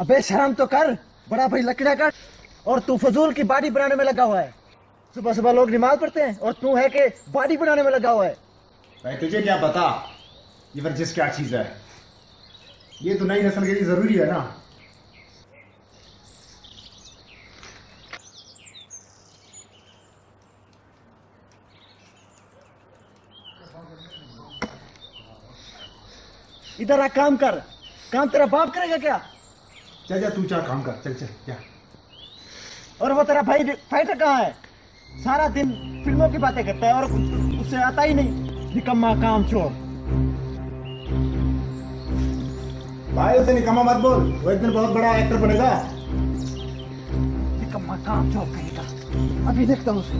अबे शर्म तो कर बड़ा भाई लकड़ा कट और तू फजूल की बाड़ी बनाने में लगा हुआ है। सुबह सुबह लोग नमाज़ पढ़ते हैं और तू है कि बाड़ी बनाने में लगा हुआ है। भाई तुझे क्या पता? ये वर्जिश क्या चीज़ है? ये तो नई नस्ल के लिए ज़रूरी है ना? इधर आ काम कर। काम तेरा बाप करेगा क्या? चल जा तू चाह काम कर चल चल जा। और वो तेरा भाई फाइटर कहाँ है? सारा दिन फ़िल्मों की बातें करता है और कुछ उससे आता ही नहीं। निकम्मा काम चोर। भाई उसे निकम्मा मत बोल। वो एक दिन बहुत बड़ा एक्टर बनेगा। निकम्मा काम चोर कहेगा। अभी देखता हूँ उसे।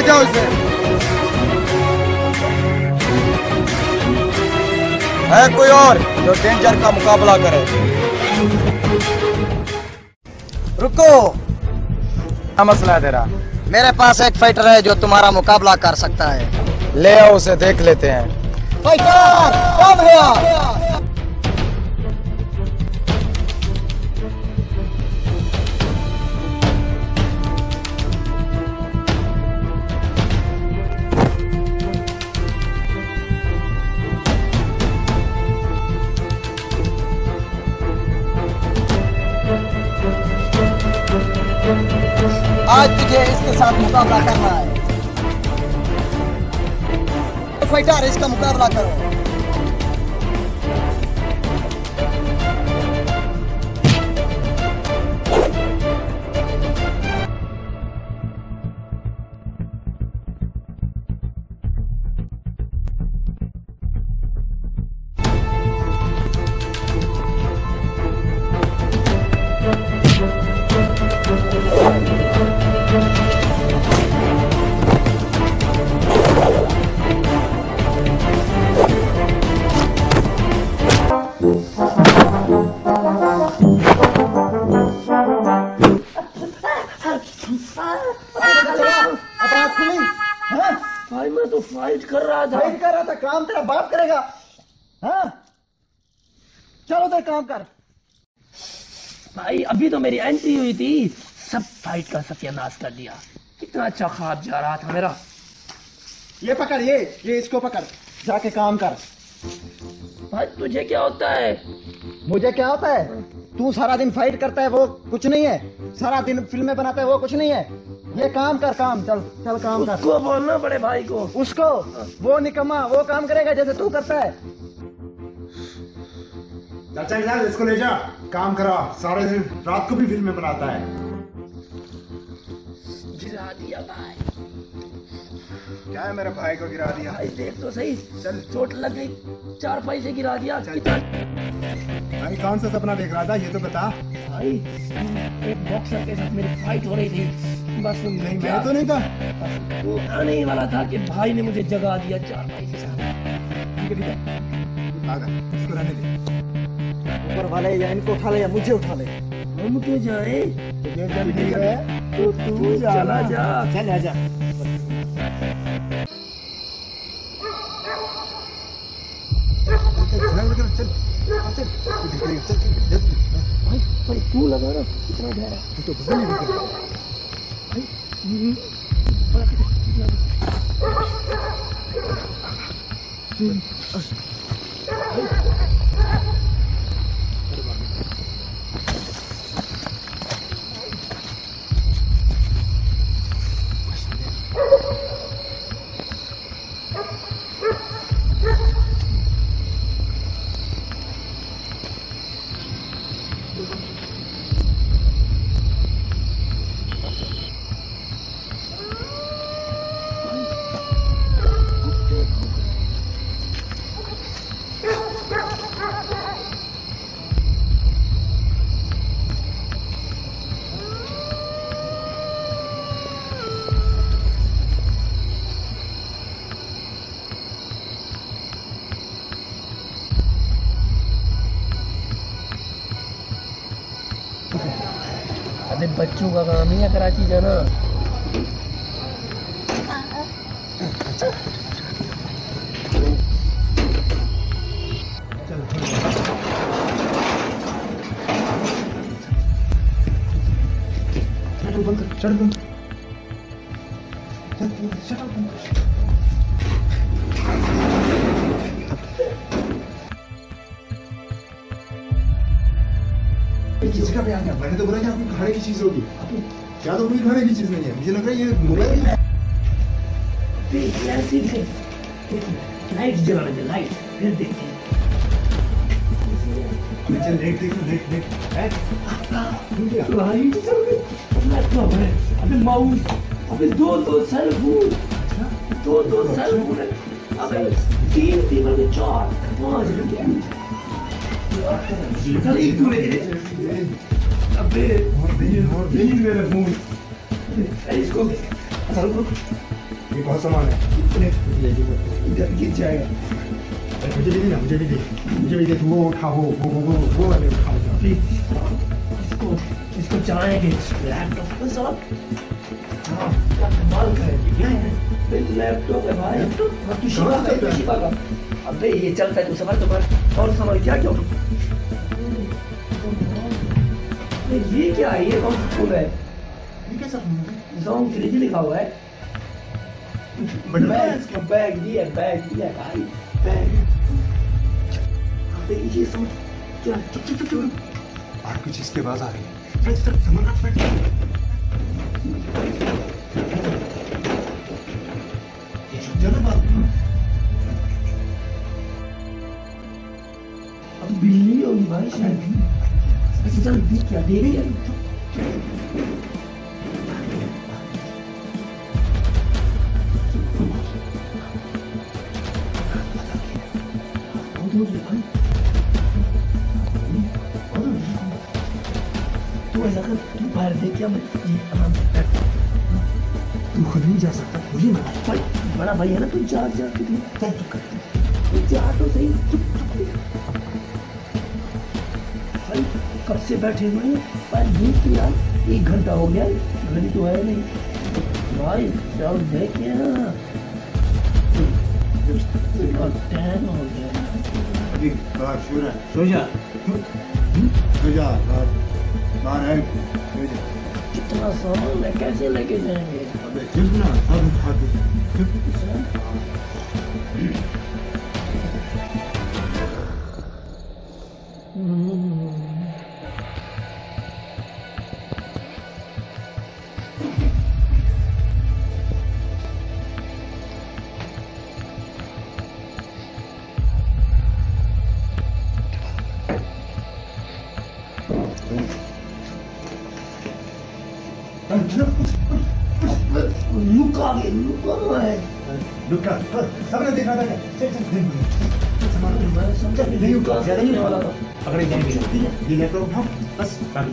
ले जाओ इसे है कोई और जो डेंजर का मुकाबला करे? रुको। क्या मसला है तेरा? मेरे पास एक फाइटर है जो तुम्हारा मुकाबला कर सकता है। ले आओ उसे देख लेते हैं। फाइटर कम है साथ मुकाबला करना है। फाइटर इसका मुकाबला करो। सत्यानाश कर दिया कितना अच्छा ख्वाब जा रहा था मेरा। ये पकड़ ये ये इसको पकड़। जाके काम कर। भाई तुझे क्या होता है? मुझे क्या होता है? तू सारा दिन फाइट करता है वो कुछ नहीं है। सारा दिन फ़िल्में बनाता है वो कुछ नहीं है। ये काम कर काम। चल चल काम कर। उसको बोलना बड़े भाई को। उसको? वो निकम्मा वो काम करेगा जैसे तू करता है। चल चल चल इसको ले जा। काम करा। सारे दिन रात को भी फ़िल्में बनाता है। क्या है मेरे भाई को गिरा दिया? भाई देख तो सही चल चोट लग गई चार पाई से गिरा दिया चल। कितना? भाई कौन सा सपना देख रहा था ये तो बता। भाई एक बॉक्सर के साथ मेरी फाइट हो रही थी। बस नहीं मैं तो नहीं था। वो आने ही वाला था कि भाई ने मुझे जगा दिया चार भाई के साथ। ठीक है इसको रहने दे। ऊपर वाले या इनको उठा ले या मुझे उठा ले। हम के जाए? तो तो तू चला जा। चल आजा भाई भाई तू लगा ना कितना गहरा अबे बच्चों का काम ही है कराची जाना। किस की चीज़ होगी क्या तो कोई खाने की चीज़ नहीं है मुझे लग रहा है ये मोबाइल लाइट लाइट हैं हैं? लाइट जल है अबे माउस अबे दो दो सेल फ़ोन दो दो सेल फ़ोन अबे तीन तीन अबे चार पाँच चल तू अबे मेरा फ़ोन इसको ये बहुत सामान है इधर गिर जाएगा मुझे भी दे मुझे भी दे मुझे भी दे वो उठा वो वो वो वो वाले उठा उठा प्लीज़ इसको इसको चलाएँगे लैपटॉप पे हाँ कमाल का है है भाई। लैपटॉप है हाँ, तू शिवा का शिवा का अबे ये चलता है तू सफ़र तो और समझ क्या क्यों? ये क्या है? ये कौन सा फूल है? ये कैसा फ़ोन है? जोंग थ्री लिखा हुआ है। बैग बैग दिया बैग दिया भाई बैग। अबे ये सब क्या चुप चुप चुप चुप। और कुछ इसके बाद आ रही है। चल सामान रख बैठ ये छुप जाना बात अब बिल्ली होगी भाई शायद। चल देख बैठे हुए हैं। पर देख तो यार एक घंटा हो गया। घड़ी तो है नहीं। भाई चल देखिए ना। टाइम हो गया। सो जा। सो जा बाहर। है। कितना सामान है कैसे लेके जाएँगे? अबे चुप ना सब उठा दे चुप।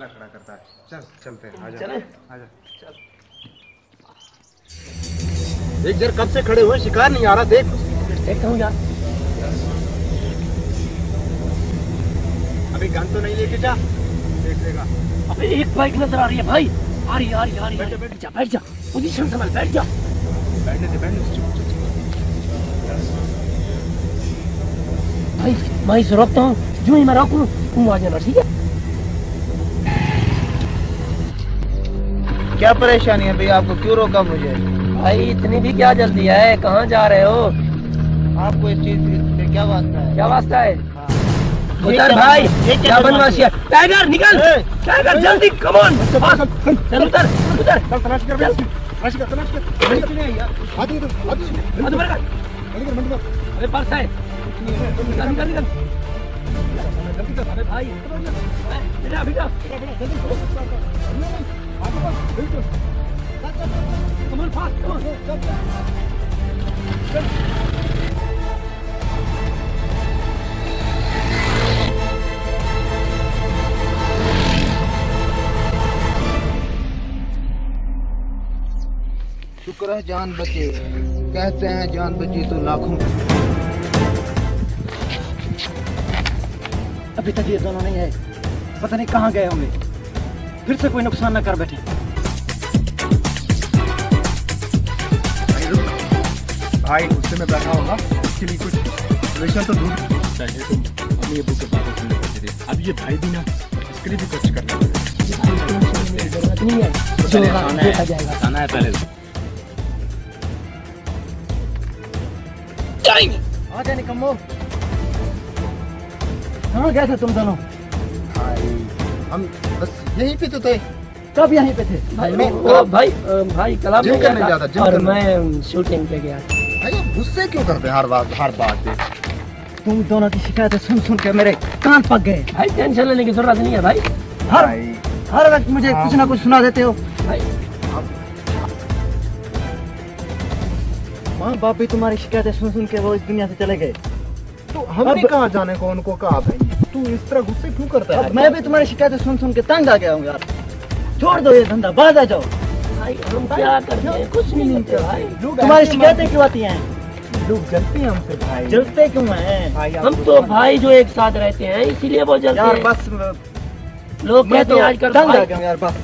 बहुत मसला खड़ा करता है। चल चलते हैं आजा चले? आजा चल। देख देर कब से खड़े हुए शिकार नहीं आ रहा देख। देखता हूँ यार। अभी गन तो नहीं लेके जा। देख लेगा। अबे एक बाइक नज़र आ रही है भाई। आ रही आ रही आ रही है। बैठ जा बैठ जा। पोजीशन संभाल बैठ जा। बैठने दे बैठने दे। चुप चुप चुप। भाई मैं इसे रोकता हूँ। जो ही मैं रोकूं तुम आ जाना ठीक है? क्या परेशानी है भैया आपको क्यों रोका मुझे भाई इतनी भी क्या जल्दी है कहाँ जा रहे हो आपको इस चीज़ से क्या वास्ता है क्या वास्ता है भाई ये क्या बदमाशी है टाइगर निकल टाइगर जल्दी कम ऑन चल तलाश कर तलाश कर तलाश कर हाथ इधर हाथ इधर पर्स है निकल निकल निकल भाई बेटा बेटा शुक्र है जान बचे। कहते हैं जान बची तो लाखों। अभी तक ये दोनों नहीं है पता नहीं कहाँ गए होंगे। फिर से कोई नुकसान न कर बैठे। भाई गुस्से में बैठा होगा इसके लिए कुछ सोल्यूशन तो ढूंढ चाहिए तुम अपनी अबू के बातों सुनने को दे अब ये भाई भी ना इसके लिए भी कुछ करना पड़ेगा है। है पहले। आ जाए निकम्मो कहाँ गए थे तुम दोनों? भाई। हम बस यहीं पे तो थे। कब यहीं पे थे? भाई मैं- वो भाई भाई क्लब जिम करने गया था, जिम और मैं शूटिंग पे गया। था भाई गुस्से क्यों करते हैं हर बात हर बात पे? तुम दोनों की शिकायतें सुन सुन के मेरे कान पक गए। भाई टेंशन लेने की ज़रूरत नहीं है भाई। हर हर वक्त मुझे कुछ ना कुछ सुना देते हो। भाई। माँ बाप भी तुम्हारी शिकायतें सुन सुन के वो इस दुनिया से चले गए। तो हमने अब- कहाँ जाने को उनको कहा भाई तू इस तरह गुस्से क्यों करता है? मैं भी तुम्हारी शिकायतें सुन सुन के तंग आ गया हूँ यार। छोड़ दो ये धंधा बाहर आ जाओ। भाई हम क्या करते हैं? कुछ नहीं करते। भाई तुम्हारी शिकायतें क्यों आती हैं? लोग जलते हैं हमसे भाई। जलते क्यों हैं? भाई हम तो भाई जो एक साथ रहते हैं इसीलिए वो जलते यार हैं। बस लोग मैं कहते तो हैं आजकल तंग आ गया यार बस।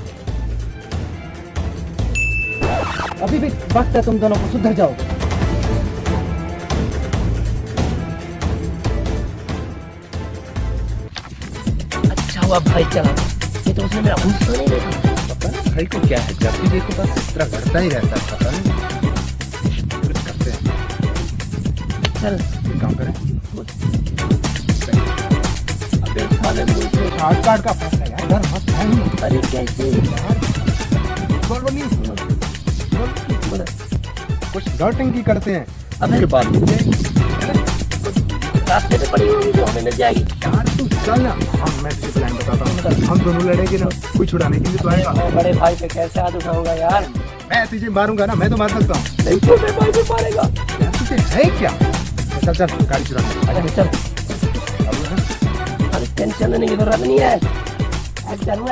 अभी भी वक्त है तुम दोनों को सुधर जाओ। हुआ भाई चला ये तो उसने मेरा गुस्सा नहीं देखा? पता नहीं भाई को क्या है? जब भी देखो बस इस तरह घटता ही रहता है पता नहीं। कुछ करते हैं चल काम करें काट का फंस है यार मत अरे कैसे कुछ नौटंकी करते हैं। अबे उसके बाद रास्ते पे पड़ी होगी हमें मिल जाएगी चल ना। हम मैं तुझे प्लान बताता हूँ हम दोनों लड़ेंगे ना कोई छुड़ाने के लिए तो आएगा बड़े भाई पे कैसे हाथ उठाऊँगा यार मैं तुझे मारूँगा ना मैं तो मार सकता हूँ मारेगा है क्या चल चल गाड़ी चुरा अरे चल अरे टेंशन लेने की ज़रूरत नहीं है एक्टर हूँ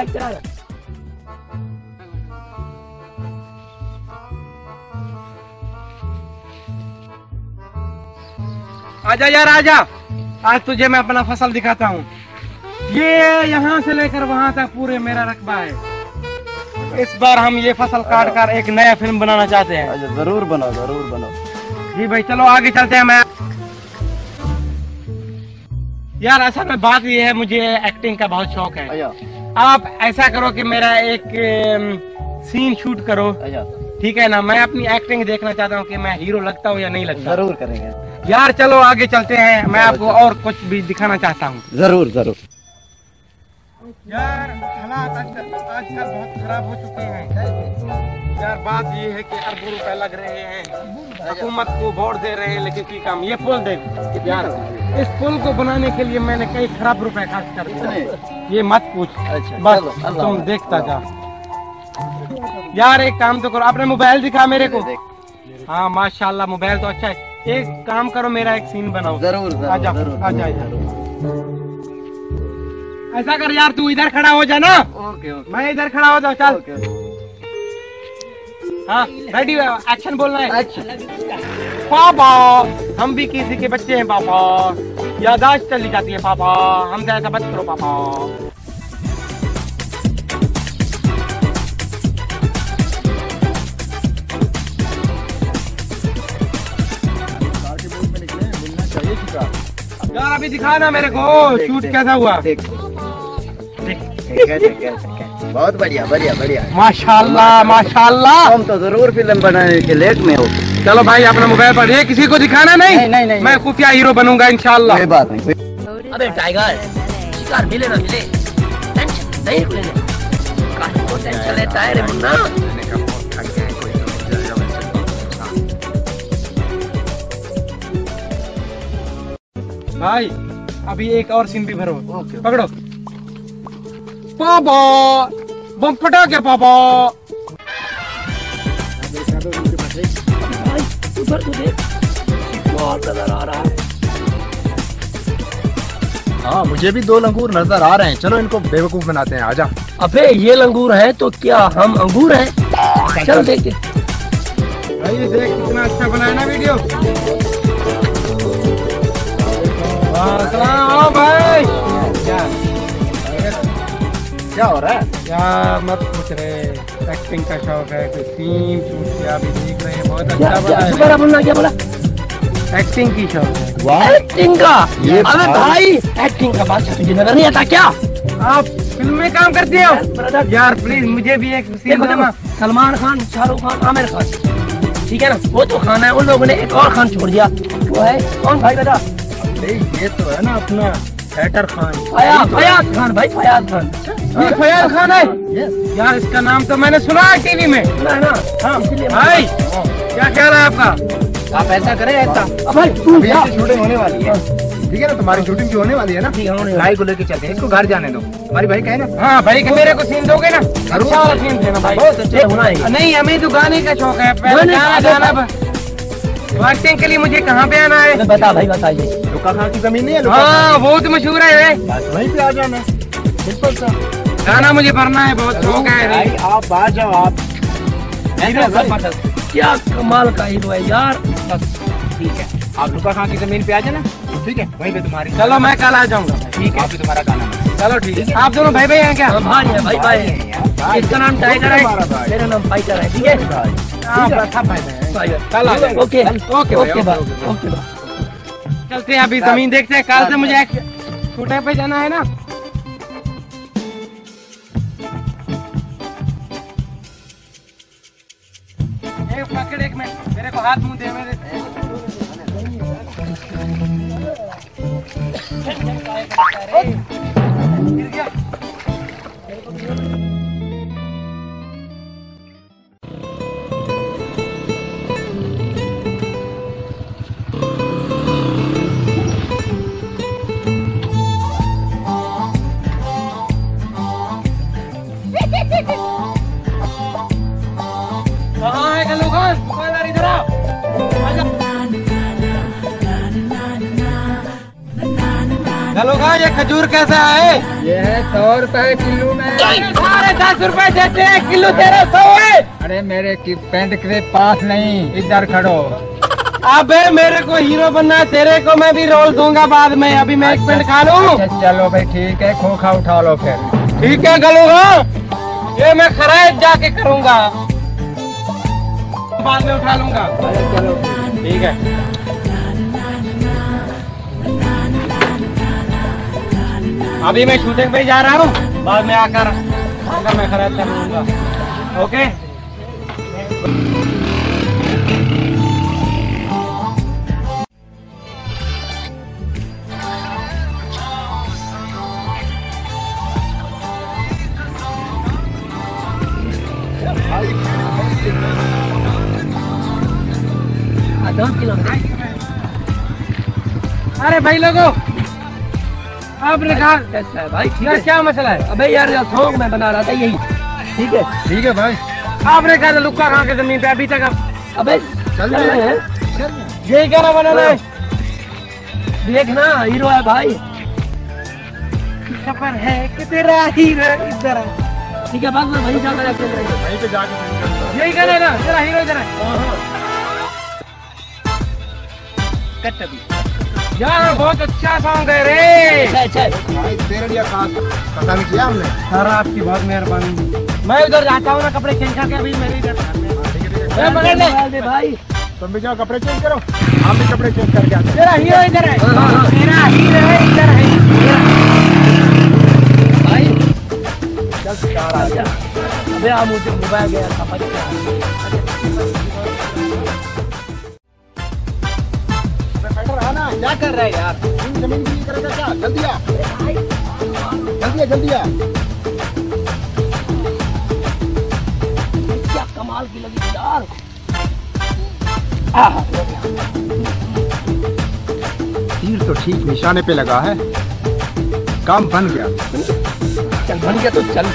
आजा यार आजा। आज तुझे मैं अपना फ़सल दिखाता हूँ। ये यहाँ से लेकर वहाँ तक पूरे मेरा रकबा है। इस बार हम ये फ़सल काट कर एक नया फ़िल्म बनाना चाहते हैं। अच्छा ज़रूर बनाओ ज़रूर बनाओ। जी भाई चलो आगे चलते हैं मैं यार असल में बात ये है मुझे एक्टिंग का बहुत शौक है। अच्छा। आप ऐसा करो कि मेरा एक सीन शूट करो। अच्छा। ठीक है ना? मैं अपनी एक्टिंग देखना चाहता हूँ कि मैं हीरो लगता हूँ या नहीं लगता। ज़रूर करेंगे। यार चलो आगे चलते हैं। मैं आपको और कुछ भी दिखाना चाहता हूँ। ज़रूर ज़रूर। यार हालात आजकल आजकल बहुत खराब हो चुके हैं। यार बात ये है कि अरबों रुपए लग रहे हैं। हुकूमत को वोट दे रहे हैं लेकिन की काम? ये पुल देख यार इस पुल को बनाने के लिए मैंने कई खराब रुपए खर्च कर दिए। ये मत पूछ। अच्छा, बस तुम देखता जा यार एक काम तो करो अपने मोबाइल दिखा मेरे को? हाँ माशाल्लाह मोबाइल तो अच्छा है। एक काम करो मेरा एक सीन बनाओ। ज़रूर ज़रूर आजा ज़रूर। आजा आजा ऐसा कर यार तू इधर खड़ा हो जा ना। Okay okay. मैं इधर खड़ा हो जाऊँ चल। हाँ रेडी एक्शन बोलना है। पापा हम भी किसी के बच्चे हैं पापा। यादाश्त चली जाती है पापा। हमसे ऐसा मत करो पापा। यार अभी दिखा ना मेरे को। शूट कैसा हुआ? देख। ठीक है ठीक है ठीक है बहुत बढ़िया बढ़िया बढ़िया। माशाल्लाह माशाल्लाह। तुम तो ज़रूर फ़िल्म बनाने के लेट में हो। चलो भाई अपना मोबाइल पर ये किसी को दिखाना नहीं? नहीं, नहीं, नहीं, मैं खुफिया हीरो बनूँगा इंशाल्लाह। कोई बात नहीं अबे टाइगर शिकार मिले ना मिले। टेंशन नहीं लेने काहे को टेंशन लेता है रे मुन्ना। भाई अभी एक और सीन भी भरो। पकड़ो। पापा बम फटा क्या पापा। उधर बहुत नज़र आ रहा है हाँ मुझे भी दो लंगूर नज़र आ रहे हैं। चलो इनको बेवकूफ़ बनाते हैं आजा। अबे ये लंगूर है तो क्या हम अंगूर हैं? चल देख भाई ये देख कितना अच्छा बनाया ना वीडियो। भाई क्या क्या हो रहा है यार मत पूछ रहे एक्टिंग का शौक है कोई सीन शूट किया अभी देख रहे हैं बहुत अच्छा क्या दोबारा क्या बोला एक्टिंग की शौक है एक्टिंग का ये अबे भाई एक्टिंग का बात तुझे नज़र नहीं आता क्या आप फ़िल्म में काम करते हो यार प्लीज़ मुझे भी एक सलमान खान शाहरुख खान आमिर खान ठीक है ना वो तो खान है उन लोगों ने एक और खान छोड़ दिया वो है कौन भाई बेटा ये तो है ना अपना हैटर खान। फयाज खान भाई फयाज खान। ये फयाज खान है। यार इसका नाम तो मैंने सुना है टीवी में। ना ना? हाँ। भाई क्या ख्याल है आपका? आप ऐसा करें ऐसा। भाई शूटिंग होने वाली है। ठीक है ना? तुम्हारी शूटिंग भी होने वाली है ना? है। भाई को लेके चलते हैं। इसको घर जाने दो। हमारी भाई कहे ना? हाँ भाई कि मेरे को सीन दोगे ना? अच्छा सीन देना भाई। बहुत अच्छा नहीं हमें तो गाने का शौक है। गाने गाना का- गाना के लिए मुझे कहाँ पे आना है? बता भाई बताइए। लुका की ज़मीन नहीं है? लुका हाँ बहुत मशहूर है बस वहीं पे आ जाना। सा गाना मुझे भरना है बहुत शौक है भाई आप आ जाओ आप। क्या कमाल का हीरो है यार। बस ठीक है। आप लुका खान की ज़मीन पे आ जाना। ठीक है वहीं पे तुम्हारी चलो मैं कल आ जाऊँगा। ठीक है। तुम्हारा गाना चलो ठीक है। आप दोनों भाई भाई हैं क्या? हम भाई भाई भाई है। इसका नाम टाइगर है। मेरा नाम फाइटर है ठीक है? ओके। ओके ओके चलते हैं अभी ज़मीन देखते हैं। कल से मुझे छोटे पे जाना है ना? एक पकड़ एक मिनट। मेरे को हाथ मुँह दे। मेरे गिर गया। गल्लू खान ये खजूर कैसा है ये है सौ रुपए किलो में। अरे दस रुपए देते हैं किलो तेरह सौ है। अरे मेरे की पेंट के पास नहीं इधर खड़ो। अबे मेरे को हीरो बनना है तेरे को मैं भी रोल दूँगा बाद में अभी मैं एक पेंट खा लूँ। अच्छा चलो भाई ठीक है खोखा उठा लो फिर। ठीक है खान ये मैं खराइश जाके करूँगा। बाद में उठा लूँगा। चलो ठीक है। अभी मैं शूटिंग पे जा रहा हूँ। बाद में आकर मैं खरीद कर लूँगा। ओके? भाई लोगों। आपने कहा कैसा है भाई? ठीक है। क्या मसला है? अबे यार यार सॉन्ग मैं बना रहा था यही। ठीक है? ठीक है भाई। आपने कहा था लुक्का खा के ज़मीन पे अभी तक आप अबे चल रहे हैं। यही क्या बनाना है? देखना हीरो है भाई। सफ़र है कि तेरा हीरो इधर। है ठीक है बस मैं वहीं जाकर रहे वहीं पे जाके यही कहना है ना तेरा हीरो इधर है। कट अभी। यार बहुत अच्छा सॉन्ग है रे। भाई तेरे लिए खास पता नहीं किया हमने। सर आपकी बहुत मेहरबानी। मैं उधर जाता हूँ ना कपड़े चेंज करके अभी मेरी इधर भाई। तुम भी जाओ कपड़े चेंज करो। हम भी कपड़े चेंज करके आते हैं। तेरा हीरो इधर है। हाँ, हाँ, हाँ। तेरा हीरो है इधर है। भाई। चल अबे आ मुझे मोबाइल गया समझ क्या कर रहे हैं यार? ज़मीन की क्या जल्दी आ। जल्दी आ जल्दी आ। क्या कमाल की लगी यार। तीर तो ठीक निशाने पे लगा है। काम बन गया। चल बन गया तो चल।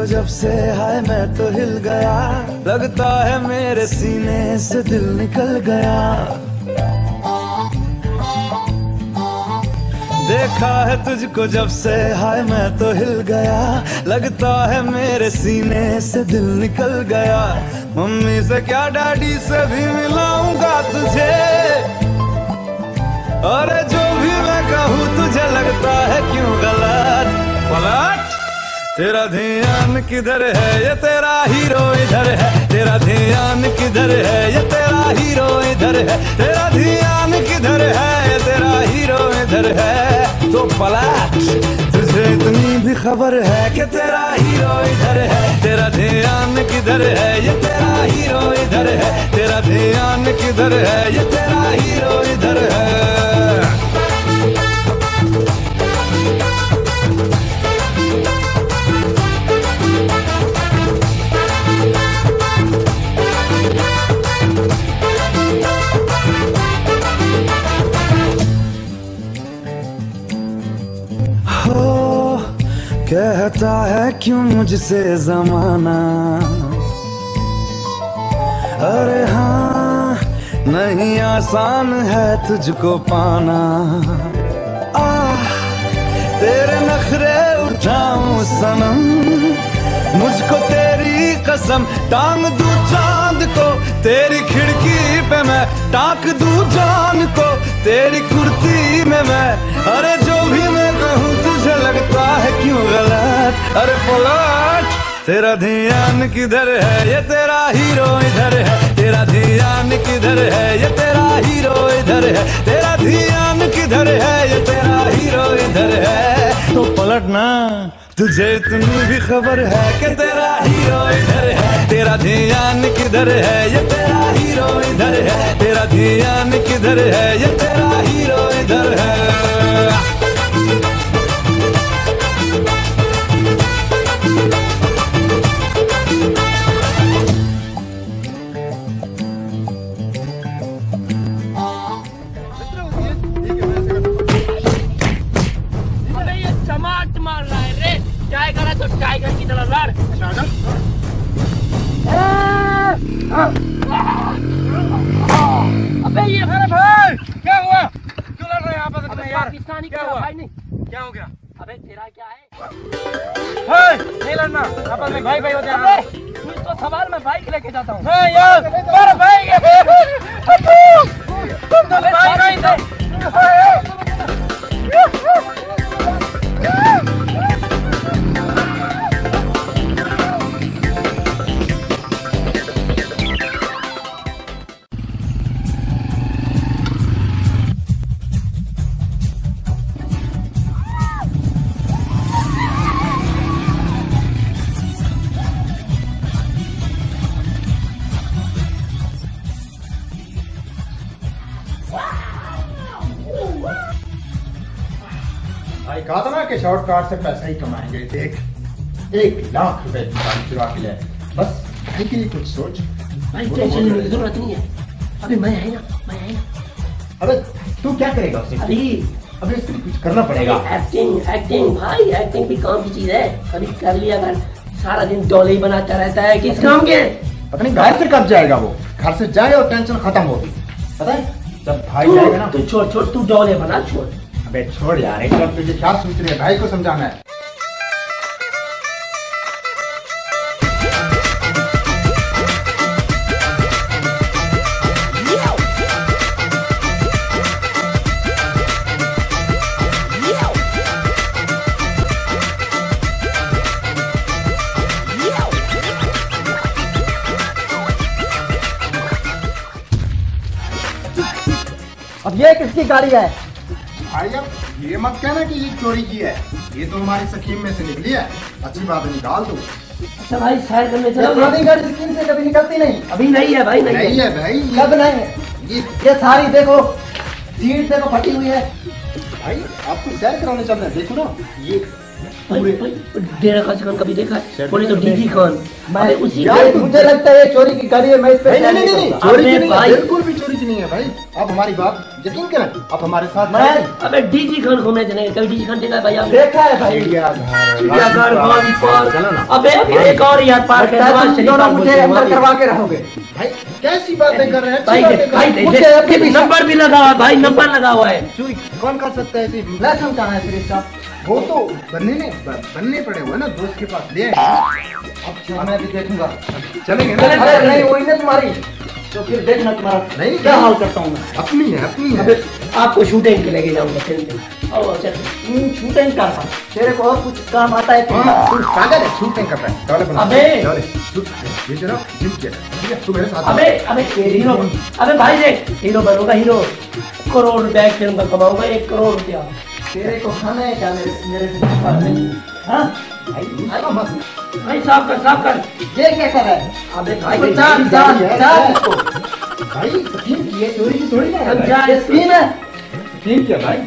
तुझको जब से हाय मैं तो हिल गया। लगता है मेरे सीने से दिल निकल गया। देखा है तुझको जब से हाय मैं तो हिल गया। लगता है मेरे सीने से दिल निकल गया। मम्मी से क्या डैडी से भी मिलाऊँगा तुझे? अरे जो भी मैं कहूँ, तुझे लगता है क्यों गलत? पलट तेरा ध्यान किधर है? ये तेरा हीरो इधर है। तेरा ध्यान किधर है? ये तेरा हीरो इधर है। तेरा ध्यान किधर है? ये तेरा हीरो इधर है। तो पलट, तुझे इतनी भी खबर है कि तेरा हीरो इधर है। तेरा ध्यान किधर है? ये तेरा हीरो इधर है। तेरा ध्यान किधर है? ये तेरा हीरो इधर है। क्यों मुझसे जमाना? अरे हाँ नहीं आसान है तुझको पाना। आ तेरे नखरे उठाऊं सनम, मुझको तेरी कसम। टांग दू चाँद को, तेरी खिड़की पे मैं टाक दू जान को, तेरी कुर्ती में मैं, अरे जो भी मैं तुझे लगता है क्यों गलत? अरे पलट तेरा ध्यान किधर है? ये तेरा हीरो इधर है। तेरा ध्यान किधर है? ये तेरा हीरो इधर है। तेरा ध्यान किधर है? ये तेरा हीरो इधर है। तो पलटना तुझे इतनी भी खबर है कि तेरा हीरो इधर है। तेरा ध्यान किधर है? ये तेरा हीरो इधर है। तेरा ध्यान किधर है? ये तेरा हीरो इधर है। शॉर्टकट से पैसा ही कमाएँगे। देख एक लाख रुपए की गाड़ी चुरा के ले। बस भाई के लिए कुछ सोच। भाई टेंशन लेने की ज़रूरत नहीं है। अभी मैं है ना मैं है। ना अबे तू क्या करेगा उससे? अभी अबे इसके लिए कुछ करना पड़ेगा। एक्टिंग एक्टिंग भाई एक्टिंग भी काम की चीज़ है। कभी कर लिया कर सारा दिन डोले ही बनाता रहता है किस काम के? पता नहीं घर से कब जाएगा वो? घर से जाए और टेंशन खत्म होगी। पता है जब भाई जाएगा ना। तू छोड़ छोड़ तू डोले बना छोड़। अबे छोड़ यार एक बार तुझे क्या सोच रही है? भाई को समझाना है। अब ये किसकी गाड़ी है? भाई अब ये मत कहना कि ये चोरी की है। ये तो हमारी सकीम में से निकली है। अच्छी बात है निकाल दो अच्छा भाई सैर करने चलो पुरानी गाड़ी स्कीम से कभी निकलती नहीं। अभी नहीं है भाई नहीं नहीं है। है भाई। कब नहीं है? ये ये सारी देखो सीट देखो फटी हुई है। भाई आपको सैर कराने चलना है देखो ना। ये डेरा खान खान कभी देखा है? बोले तो डीजी खान मैं उसी का- मुझे लगता है ये चोरी की गाड़ी है मैं इस पे नहीं नहीं नहीं चोरी की नहीं है भाई। बिल्कुल भी चोरी की नहीं है भाई। आप हमारी बात यकीन करें आप हमारे साथ मैं अबे डीजी खान घूमने चलेंगे कभी डीजी खान देखा भाई आपने? देखा है भाई। चिड़ियाघर चिड़ियाघर वाली पार्क। चलो अबे एक और यार पार्क है दोनों मुझे अंदर करवा के रहोगे। भाई कैसी बातें कर रहे हैं भाई मुझे अभी भी नंबर भी लगा हुआ है भाई नंबर लगा हुआ है। चोरी कौन कर सकता है ऐसी लाइसेंस कहाँ है फिर इसका वो तो बनने ने बनने पड़े हुए ना दोस्त के पास। ले अब मैं भी देखूँगा। चलेंगे चलें, नहीं वही ना तुम्हारी तो फिर देखना तुम्हारा नहीं, क्या हाल करता हूँ मैं। अपनी है अपनी है। आपको शूटिंग के लेके जाऊँगा फ़िल्म चल। तुम छूटे नहीं तेरे को और कुछ काम आता है? हाँ, तू पागल है शूटिंग कर रहा है। डॉले बना अबे! ये जरा जिम किया ठीक है तू मेरे साथ। अबे अबे हीरो अबे भाई देख हीरो बनूँगा हीरो करोड़ रुपया फ़िल्म का कमाऊँगा एक करोड़ रुपया। तेरे को खाना है क्या मेरे मेरे से? हाँ? भाई साफ़ कर साफ़ कर। ये कर रहा है? अबे भाई तो देख, चार भाई स्कीम है चोरी की थोड़ी ना भाई। ये स्कीम है। स्कीम की भाई।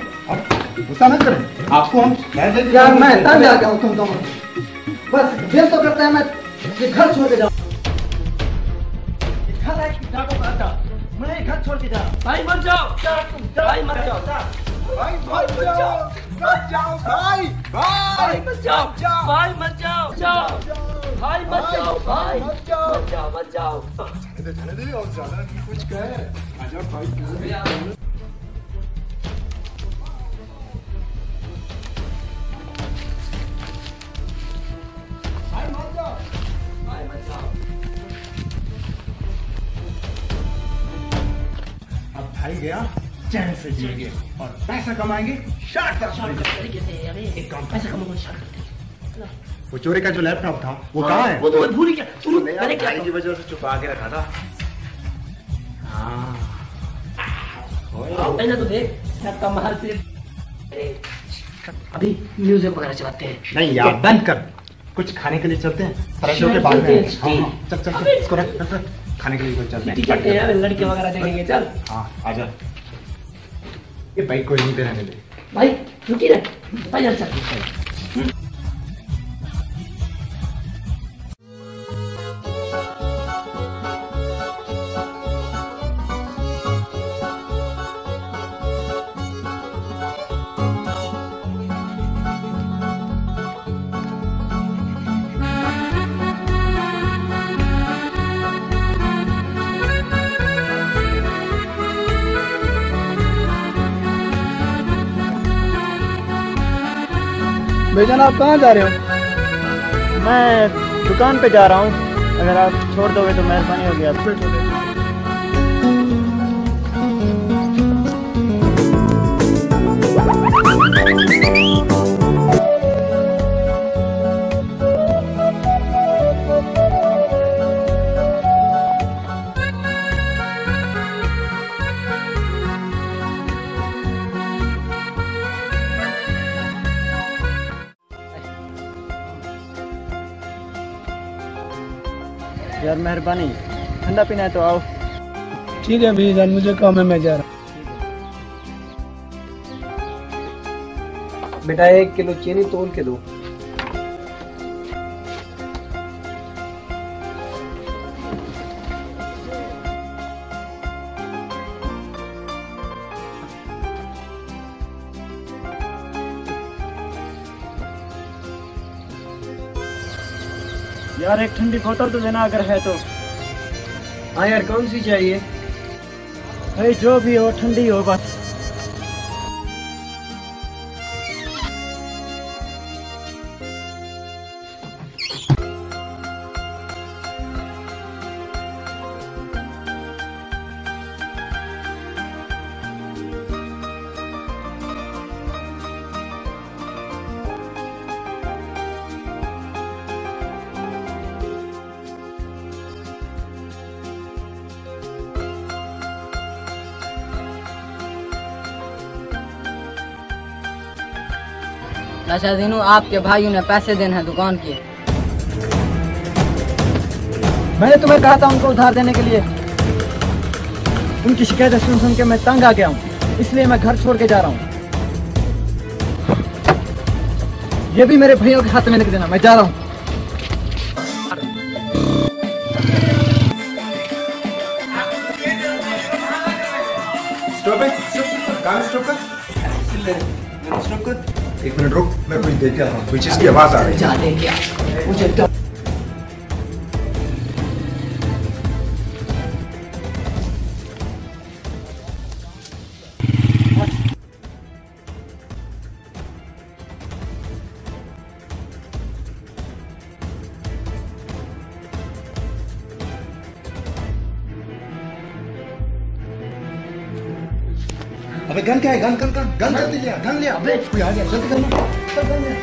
गुस्सा मत करें। आपको हम यार मैं तंग आ गया हूँ तुम दोनों बस दिल तो करता है मैं ये घर छोड़ के जाऊँ। घर है कि डाको का मैं घर छोड़ के जा भाई मत जाओ। भाई मत जाओ। भाई मत जाओ। मत जाओ भाई। भाई भाई मत जाओ। भाई मत जाओ। जाओ। भाई मत जाओ भाई मत जाओ। मत जाओ मत जाओ। जाने दे जाने दे और ज़्यादा नहीं कुछ कह। आजा भाई भाई जाओ। भाई मत जाओ। अब भाई गया चैन से जिएँगे और पैसा कमाएँगे शार्ट कर शॉर्टकट तरीके से अबे एक काम पैसा कमाऊँगा शॉर्टकट वो चोरी का जो लैपटॉप था वो कहाँ है? वो तो मैं भूल गया। तू मैंने यार, क्या की वजह से छुपा के रखा था। हाँ। पहले तो देख कमाल फिर अभी म्यूज़िक वगैरह चलाते हैं। नहीं यार बंद कर। कुछ खाने के लिए चलते हैं। सरसों के बाद में। हैं, हाँ, हाँ, चल चल चल इसको रख रख, खाने के लिए कुछ चलते ठीक है हैं यार लड़के वगैरह देखेंगे चल। हाँ आजा। ये बाइक को यहीं पे रहने दे। भाई रुकी रहे। भाई चल चल। भाईजान, आप कहाँ जा रहे हो? मैं दुकान पे जा रहा हूँ। अगर आप छोड़ दोगे तो मेहरबानी होगी आप मेहरबानी। ठंडा पीना है तो आओ। ठीक है भैया मुझे काम है मैं जा रहा बेटा एक किलो चीनी तोल के दो। यार एक ठंडी बोतल तो देना अगर है तो। हाँ यार कौन सी चाहिए? भाई जो भी हो ठंडी हो बस। चाचा दीनू आपके भाइयों ने पैसे देने हैं दुकान के। मैंने तुम्हें कहा था उनको उधार देने के लिए। उनकी शिकायतें सुन सुन के मैं तंग आ गया हूँ इसलिए मैं घर छोड़ के जा रहा हूँ। ये भी मेरे भाइयों के हाथ में लिख देना मैं जा रहा हूँ। स्टॉप है स्टॉप कर। स्टॉप कर। एक मिनट रुक, मैं कुछ देख के आता हूँ चीज़ की आवाज़ आ रही है। गन लिया अबे कोई आ गया जल्दी करना। चल लिया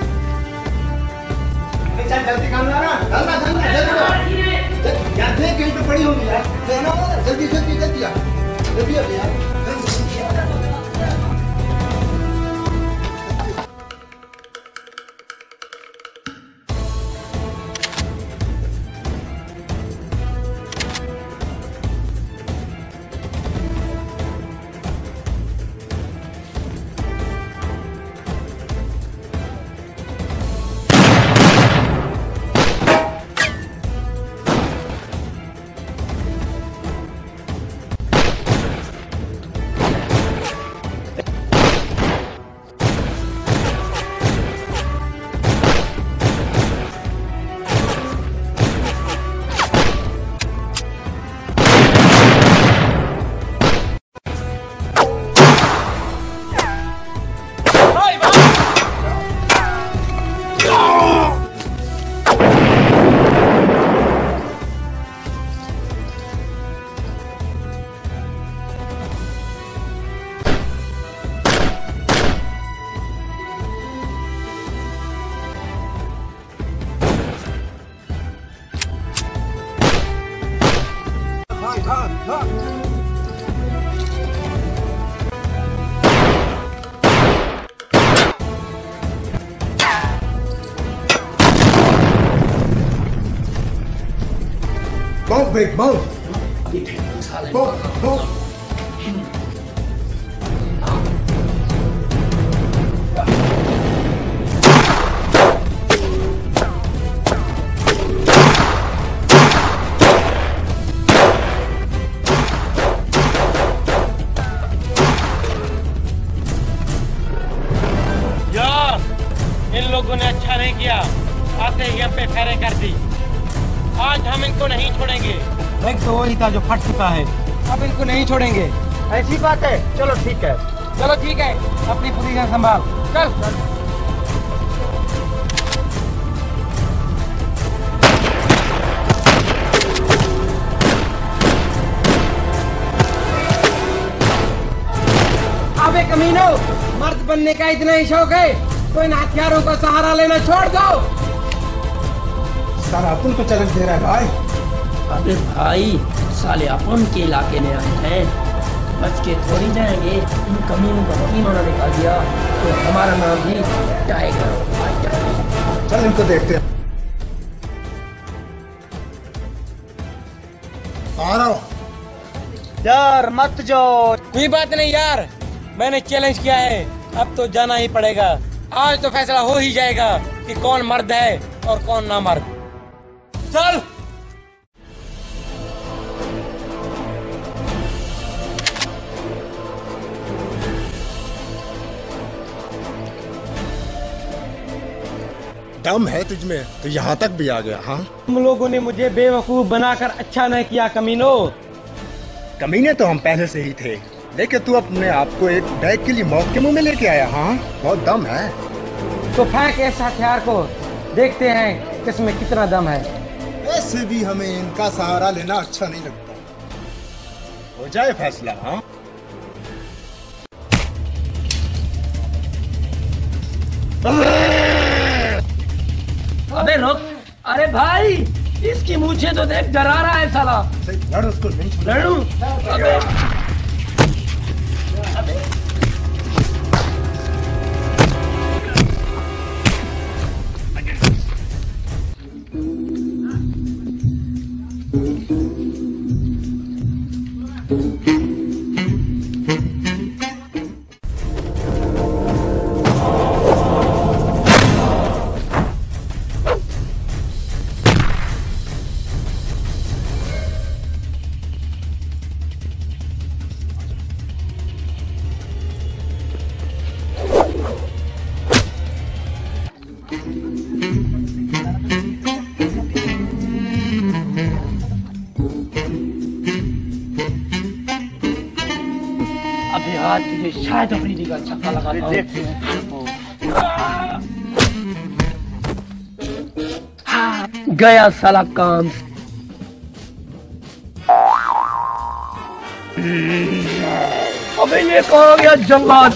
अबे चल जल्दी गन ला ना ला धन ला जल्दी ला यार देख कहीं पे पड़ी होगी यार। लेना जल्दी जल्दी जल्दी आ। जल्दी आ यार गन Mount चुका है। अब इनको नहीं छोड़ेंगे। ऐसी बात है। चलो ठीक है। चलो ठीक है। अपनी पोजीशन संभाल। चल। अबे कमीनो मर्द बनने का इतना ही शौक है तो इन हथियारों का सहारा लेना छोड़ दो। सारा तुम तो चैलेंज दे रहा है भाई। अबे भाई साले अपन के इलाके में आए हैं। बच के थोड़ी जाएँगे। इन कमीनों को इन्होंने निकाल दिया। तो हमारा नाम भी टाइगर चल इनको देखते हैं। आ रहा हूँ। यार मत जाओ कोई बात नहीं यार। मैंने चैलेंज किया है। अब तो जाना ही पड़ेगा। आज तो फैसला हो ही जाएगा कि कौन मर्द है और कौन ना मर्द। चल। दम है तुझ में तो यहाँ तक भी आ गया हाँ? तुम लोगों ने मुझे बेवकूफ़ बनाकर अच्छा नहीं किया कमीनो। कमीने तो हम पहले से ही थे लेकिन तू अपने आप को एक बैग के लिए मौत के मुँह में लेके आया हाँ? बहुत दम है। तो फेंक इस हथियार को देखते हैं किसमें कितना दम है। ऐसे भी हमें इनका सहारा लेना अच्छा नहीं लगता। हो जाए फैसला हाँ? अबे रुक। अरे भाई इसकी मुझे तो देख डरा रहा है साला। लड़ उसको लड़ू? अबे। गया साला काम। अबे ये कहा गया जंगलात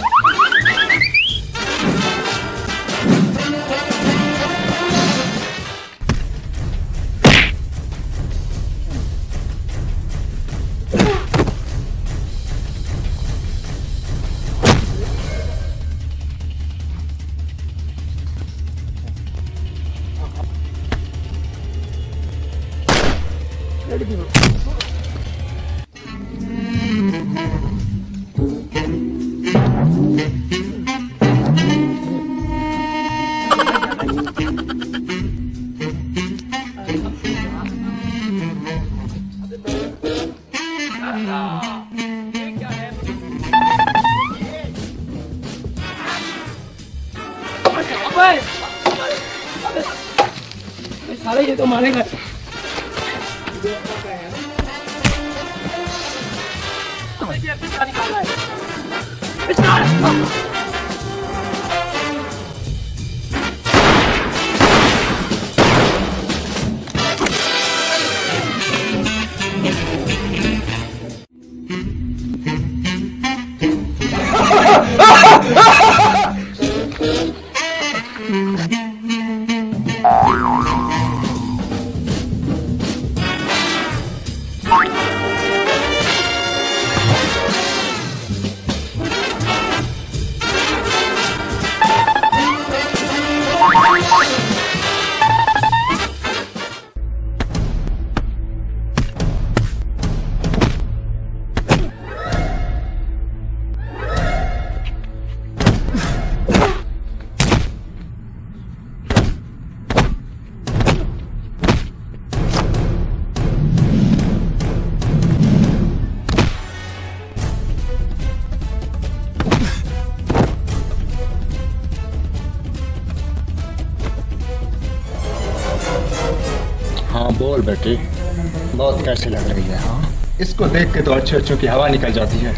देख के तो अच्छे अच्छों की हवा निकल जाती है।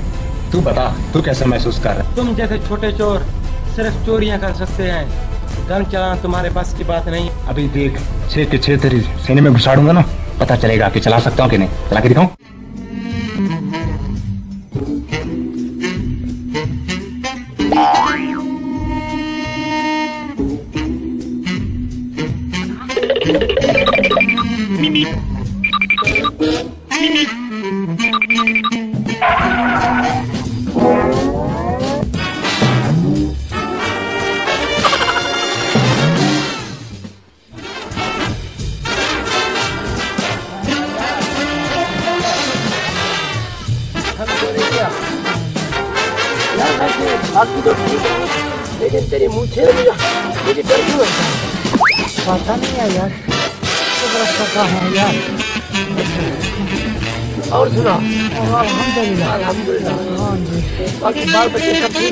तू बता तू कैसे महसूस कर रहा है? तुम जैसे छोटे चोर सिर्फ़ चोरियाँ कर सकते हैं। गन चलाना तुम्हारे पास की बात नहीं। अभी देख छे के छे तेरी सीने में घुसाड़ूँगा ना। पता चलेगा कि चला सकता हूँ कि नहीं। चला के दिखाऊँ?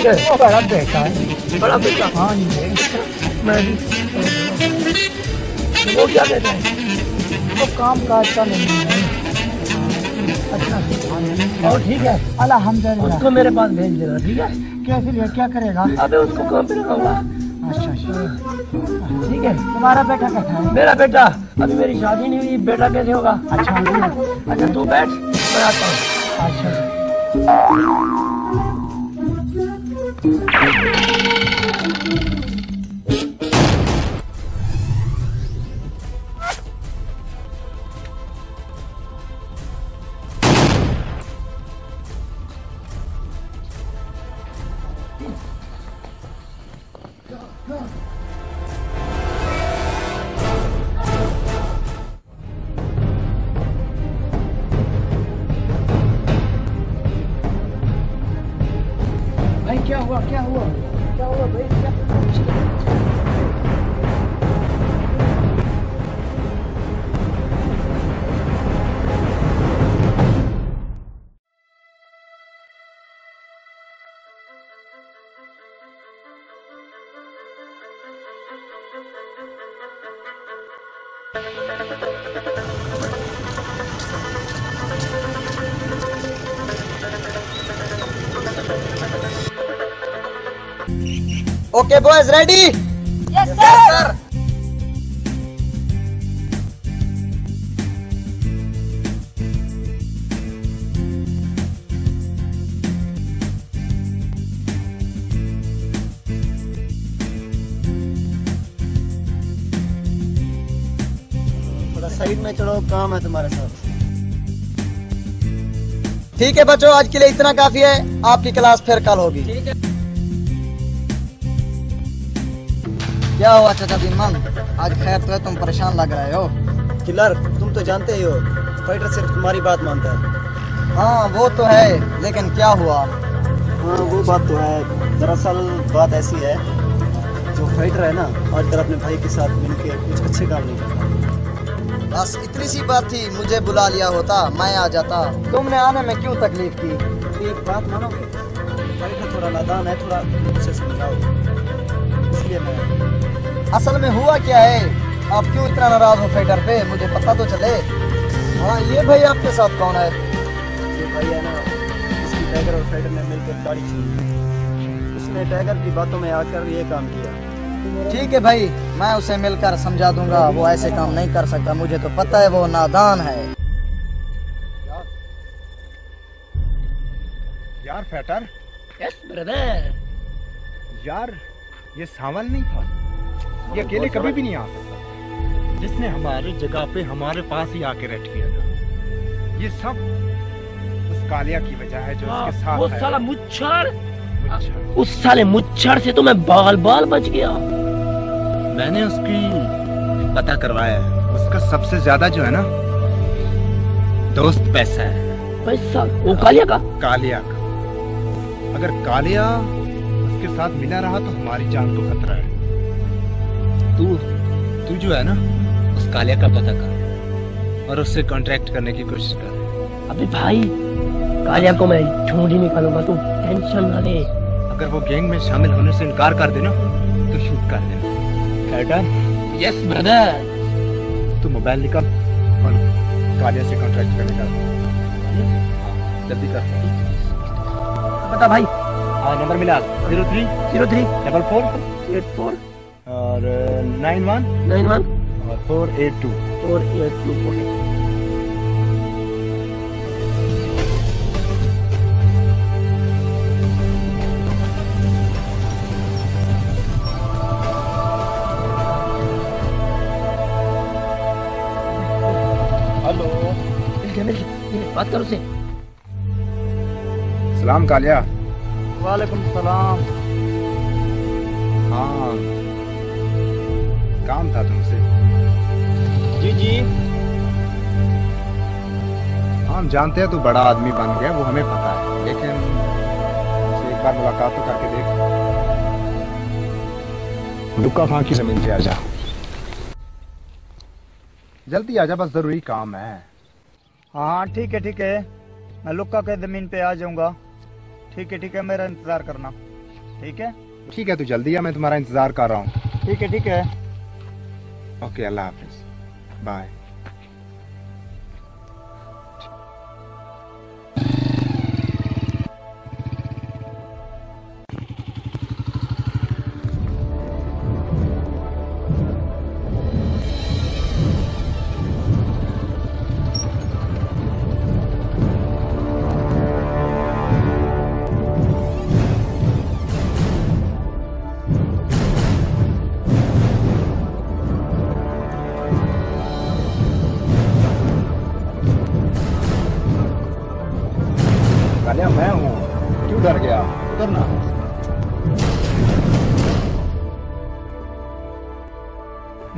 बड़ा बेटा है बड़ा बेटा हाँ जी मैं वो क्या कहते हैं वो काम काज का नहीं है अच्छा और ठीक है अल्हम्दुलिल्लाह उसको मेरे पास भेज देना ठीक है? कैसे लिया क्या करेगा? अबे उसको काम पे लगाऊँगा अच्छा अच्छा। ठीक है तुम्हारा बेटा कैसा है मेरा बेटा अभी मेरी शादी नहीं हुई बेटा कैसे होगा? अच्छा अच्छा तू बैठ मैं आता हूँ। अच्छा। Okay boys ready yes sir थोड़ा साइड में चलो काम है तुम्हारे साथ। ठीक है बच्चों आज के लिए इतना काफ़ी है। आपकी क्लास फिर कल होगी। क्या हुआ चाचा दिन मन आज खैर तो तुम परेशान लग रहे हो। किलर तुम तो जानते ही हो फाइटर सिर्फ़ तुम्हारी बात मानता है। हाँ वो तो है लेकिन क्या हुआ? हाँ वो बात तो है। दरअसल बात ऐसी है जो फाइटर है ना आज आजकल अपने भाई के साथ मिलकर कुछ अच्छे काम नहीं करता। बस इतनी सी बात थी मुझे बुला लिया होता मैं आ जाता। तुमने आने में क्यों तकलीफ़ की? एक बात मानोगे? फाइटर थोड़ा नादान है थोड़ा अच्छे से मिलाओ इसलिए मैं असल में हुआ क्या है? आप क्यों इतना नाराज़ हो फाइटर पे? मुझे पता तो चले। हाँ ये भाई आपके साथ कौन है? ये भाई है ना इसकी टाइगर और फाइटर ने मिलकर गाड़ी छीनी उसने टाइगर की बातों में आकर ये काम किया। ठीक है भाई मैं उसे मिलकर समझा दूँगा। वो ऐसे काम नहीं कर सकता। मुझे तो पता है वो नादान है। यार फैटर यस ब्रदर यार ये सावल नहीं था? ये अकेले कभी भी नहीं आ सकता। जिसने हमारे जगह पे हमारे पास ही आके रेट किया था। ये सब उस कालिया की वजह है जो उसके साथ वो साला मुच्छर। उस साले मुच्छर से तो मैं बाल बाल बच गया। मैंने उसकी पता करवाया है। उसका सबसे ज़्यादा जो है ना दोस्त पैसा है। पैसा? वो कालिया का? कालिया का। अगर कालिया उसके साथ मिला रहा तो हमारी जान को खतरा है। तू तू जो है ना उस कालिया का पता कर और उससे कॉन्ट्रैक्ट करने की कोशिश कर। अबे भाई कालिया को मैं ढूंढ ही निकालूँगा तू टेंशन ना ले। अगर वो गैंग में शामिल होने से इनकार कर देना तो शूट कर देना। कैटर यस ब्रदर तू मोबाइल निकाल और कालिया से कॉन्ट्रैक्ट करने का। जल्दी कर। बता भाई। हाँ नंबर मिला। Zero three zero three double four eight four और नाइन वन नाइन वन और four eight two four eight two four hello बात करो से सलाम कालिया। वालेकुम सलाम। हाँ। काम था तुमसे जी जी। हम जानते हैं तू बड़ा आदमी बन गया वो हमें पता है। लेकिन एक बार मुलाकात तो करके देख। लुक्का खां की ज़मीन पे आ जा। जल्दी आ जा बस ज़रूरी काम है। हाँ ठीक है ठीक है। मैं लुक्का के ज़मीन पे आ जाऊँगा। ठीक है ठीक है मेरा इंतज़ार करना। ठीक है? ठीक है तू जल्दी आ मैं तुम्हारा इंतज़ार कर रहा हूँ। ठीक है ठीक है। ओके अल्लाह हाफिज बाय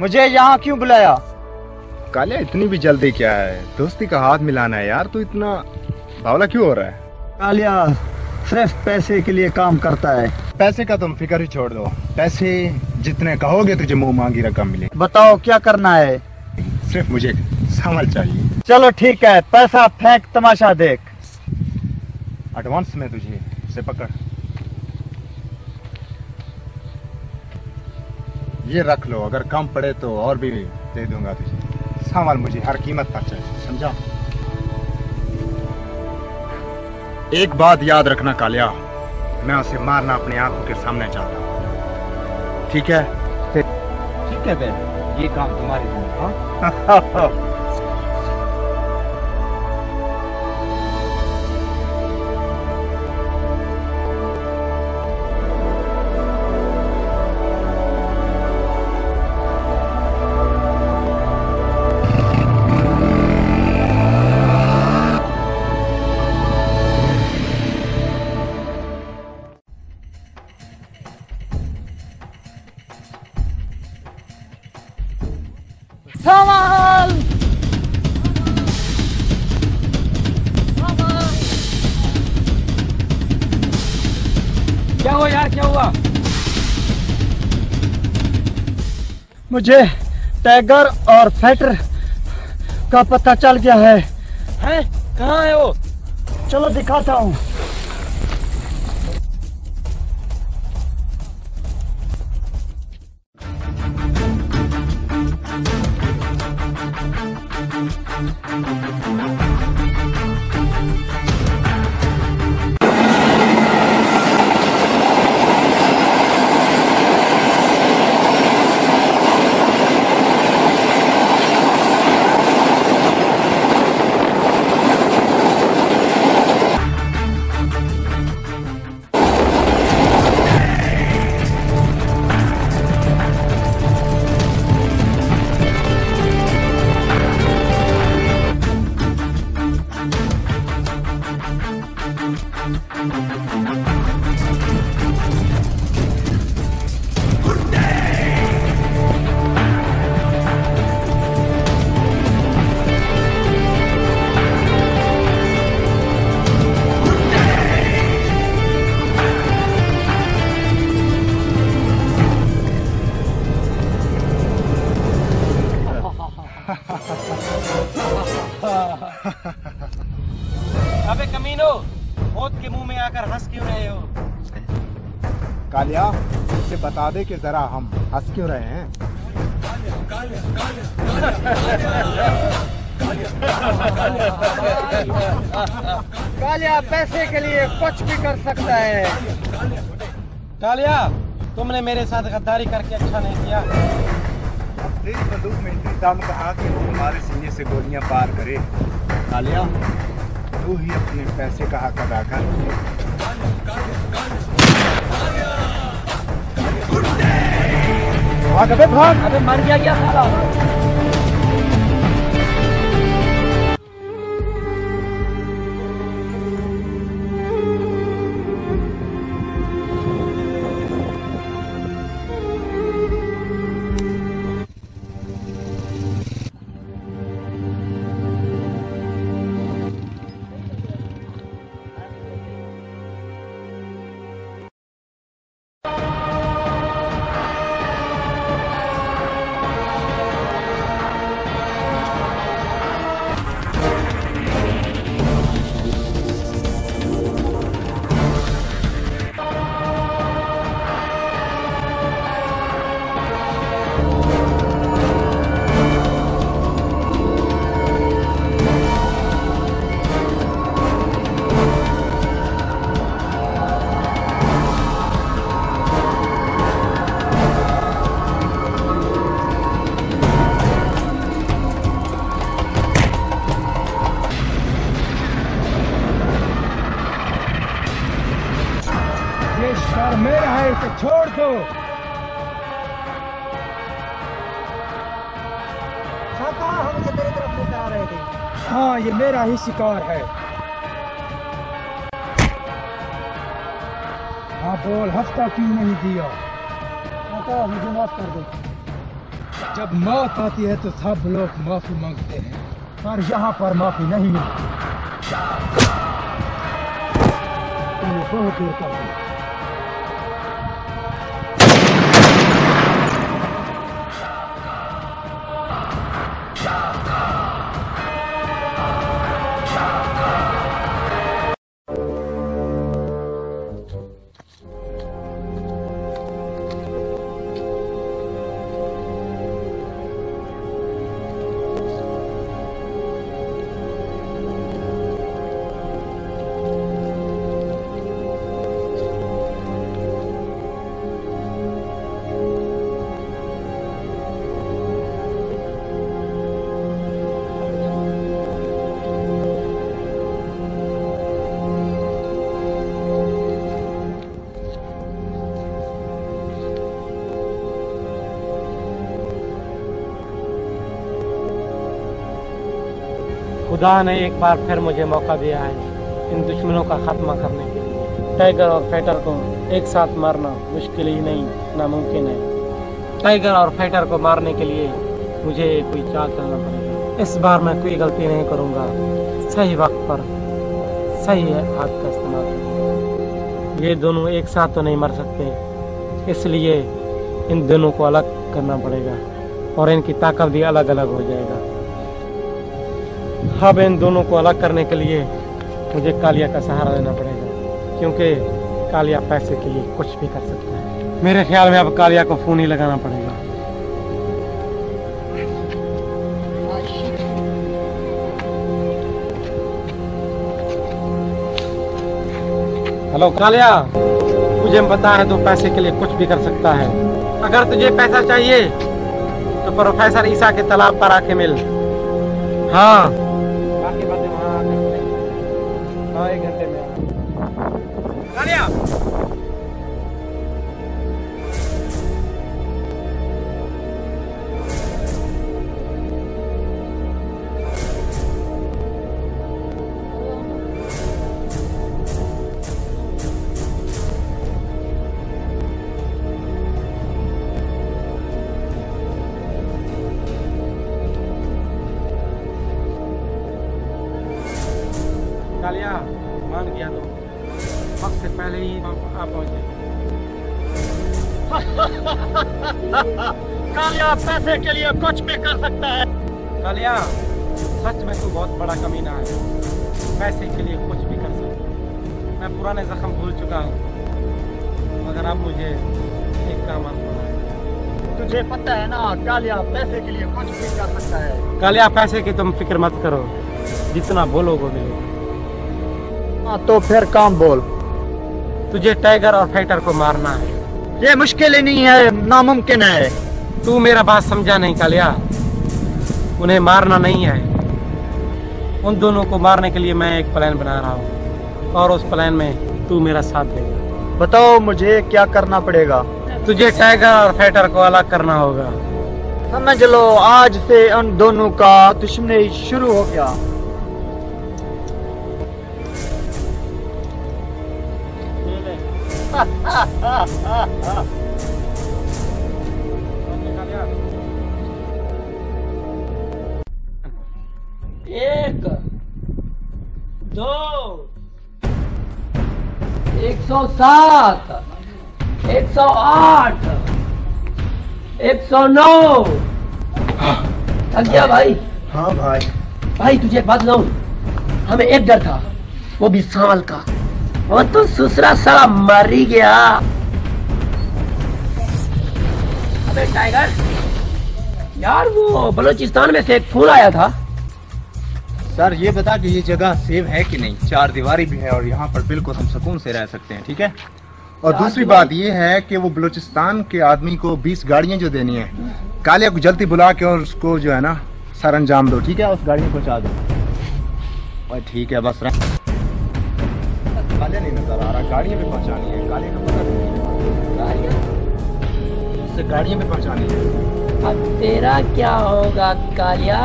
मुझे यहाँ क्यों बुलाया? कालिया इतनी भी जल्दी क्या है? दोस्ती का हाथ मिलाना है यार तू इतना बावला क्यों हो रहा है? कालिया सिर्फ़ पैसे के लिए काम करता है। पैसे का तुम फ़िक्र ही छोड़ दो। पैसे जितने कहोगे तुझे मुँह मांगी रकम मिले बताओ क्या करना है? सिर्फ़ मुझे संभल चाहिए। चलो ठीक है पैसा फेंक तमाशा देख। एडवांस में तुझे से पकड़। ये रख लो अगर कम पड़े तो और भी दे दूँगा तुझे। सामान मुझे हर कीमत पर चाहिए समझा? एक बात याद रखना कालिया मैं उसे मारना अपनी आँखों के सामने चाहता हूँ। ठीक है? ठीक है बेन ये काम तुम्हारी हाँ? मुझे टाइगर और फैटर का पता चल गया है। हैं? कहाँ है वो? चलो दिखाता हूँ। बता दे कि जरा हम हंस क्यों रहे हैं? कालिया पैसे के लिए कुछ भी कर सकता है। कालिया तुमने मेरे साथ गद्दारी करके अच्छा नहीं किया। तेरी बंदूक में इतनी दम कहा कि वो हमारे सीने से गोलियाँ पार करे। कालिया तू ही अपने पैसे का हक अदा कर। भाग अबे भाग। अबे मर गया क्या साला? मेरा ही शिकार है। हाँ बोल, हफ़्ता क्यों नहीं दिया? शाका मुझे माफ़ कर दो। जब मौत आती है तो सब लोग माफ़ी मांगते हैं। पर यहाँ पर माफ़ी नहीं मिलती। बहुत देर कर खुदा ने एक बार फिर मुझे मौका दिया है इन दुश्मनों का खात्मा करने के लिए। टाइगर और फाइटर को एक साथ मारना मुश्किल ही नहीं, नामुमकिन है। टाइगर और फाइटर को मारने के लिए मुझे कोई चाल चलना पड़ेगा। इस बार मैं कोई गलती नहीं करूँगा। सही वक्त पर सही हाथ का इस्तेमाल। ये दोनों एक साथ तो नहीं मर सकते। इसलिए इन दोनों को अलग करना पड़ेगा और इनकी ताकत भी अलग अलग हो जाएगा। अब इन दोनों को अलग करने के लिए मुझे कालिया का सहारा लेना पड़ेगा, क्योंकि कालिया पैसे के लिए कुछ भी कर सकता है। मेरे ख्याल में अब कालिया को फ़ोन ही लगाना पड़ेगा। हेलो, कालिया मुझे पता है तो पैसे के लिए कुछ भी कर सकता है। अगर तुझे पैसा चाहिए तो प्रोफेसर ईसा के तालाब पर आके मिल। हाँ। कालिया मान गया तो। वक्त से पहले ही आप आ पहुँचे। कालिया पैसे के लिए कुछ भी कर सकता है। कालिया सच में तू बहुत बड़ा कमीना है। पैसे के लिए कुछ भी कर सकता मैं पुराने जख्म भूल चुका हूँ। मगर अब मुझे एक काम आना पड़ा है। तुझे पता है ना कालिया पैसे के लिए कुछ भी कर सकता है। कालिया पैसे की तुम फ़िक्र मत करो। जितना बोलोगे मिलेगा हाँ तो फिर काम बोल। तुझे टाइगर और फाइटर को मारना है। ये मुश्किल ही नहीं है नामुमकिन है। तू मेरा बात समझा नहीं कालिया। उन्हें मारना नहीं है। उन दोनों को मारने के लिए मैं एक प्लान बना रहा हूँ। और उस प्लान में तू मेरा साथ देगा। बताओ मुझे क्या करना पड़ेगा। तुझे टाइगर और फाइटर को अलग करना होगा। समझ लो आज से उन दोनों का दुश्मनी शुरू हो गया। एक दो एक सौ सात एक सौ आठ एक सौ नौ। थक गया भाई? हाँ भाई। भाई तुझे एक बात बताऊँ। हमें एक डर था वो भी साल का। और तो दूसरा साला मर ही गया। अबे टाइगर यार वो बलूचिस्तान में से एक फ़ोन आया था। सर ये बता कि ये जगह सेव है कि नहीं? चार दीवारी भी है और यहाँ पर बिल्कुल हम सुकून से रह सकते हैं ठीक है? और दूसरी बात ये है कि वो बलूचिस्तान के आदमी को 20 गाड़ियाँ जो देनी है कालिया को जल्दी बुला के और उसको जो है ना सर अंजाम दो ठीक है? उस गाड़ी में पहुँचा दो। ठीक है बस रह। कालिया नहीं नज़र आ रहा। गाड़ियाँ भी पहुंचानी है। कालिया का पता नहीं उसे गाड़ियों? में पहुंचानी है। अब तेरा क्या होगा कालिया?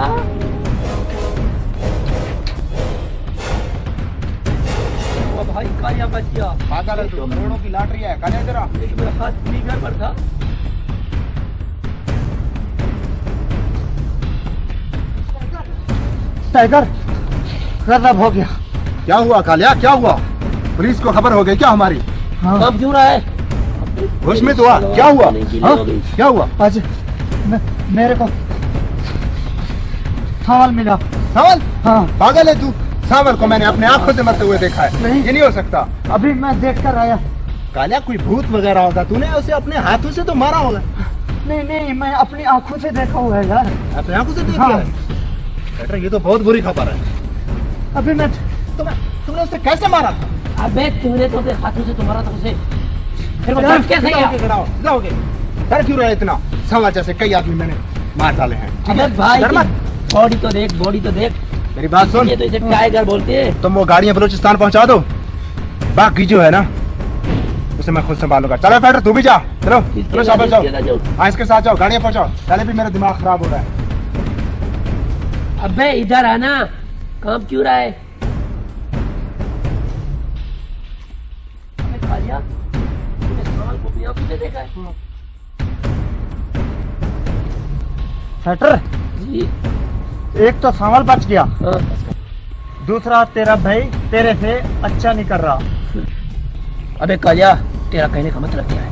भाई कालिया बच गया। पागल है तू। करोड़ों की लॉटरी है। काले तेरा। एक मेरा हाथ स्पीकर पर था। टाइगर खराब हो गया। क्या हुआ कालिया? क्या हुआ? पुलिस को खबर हो गई क्या हमारी? कब क्यों रहा है होश में तो हुआ क्या हुआ? हाँ? क्या हुआ? आज मेरे को सावल मिला। सावल? हाँ। पागल है तू। सावल को मैंने अपने आँखों से मरते हुए देखा है। नहीं। ये नहीं हो सकता। अभी मैं देख कर आया। कालिया कोई भूत वगैरह होगा? तूने उसे अपने हाथों से तो मारा होगा। नहीं नहीं मैं अपनी आँखों से देखा हुआ है यार। अपनी आँखों से देख हाँ। है? ये तो बहुत बुरी खबर है। अभी मैं तुमने तुमने उसे कैसे मारा था? अबे तूने तो अपने हाथों से तुम्हारा था उसे। फिर वो डर कैसे गया डर क्यों रहे इतना? समाज जैसे कई आदमी मैंने मार डाले हैं अबे भाई बॉडी तो देख बॉडी तो देख। मेरी बात सुन। ये तो इसे टाइगर बोलते हैं। तुम वो गाड़ियाँ बलूचिस्तान पहुँचा दो। बाकी जो है ना उसे मैं खुद संभालूँगा। चलो फाइटर तू भी जा। चलो चलो शाबाश जाओ। हाँ इसके साथ जाओ गाड़ियाँ पहुंचाओ। पहले भी मेरा दिमाग खराब हो रहा है। अबे इधर आना। काम क्यों रहा है? अबे तूने साल को अपनी आँखों से देखा है सेटर जी। एक तो सावल बच गया। हाँ। दूसरा तेरा भाई तेरे से अच्छा नहीं कर रहा। अबे कालिया तेरा कहने का मतलब क्या है?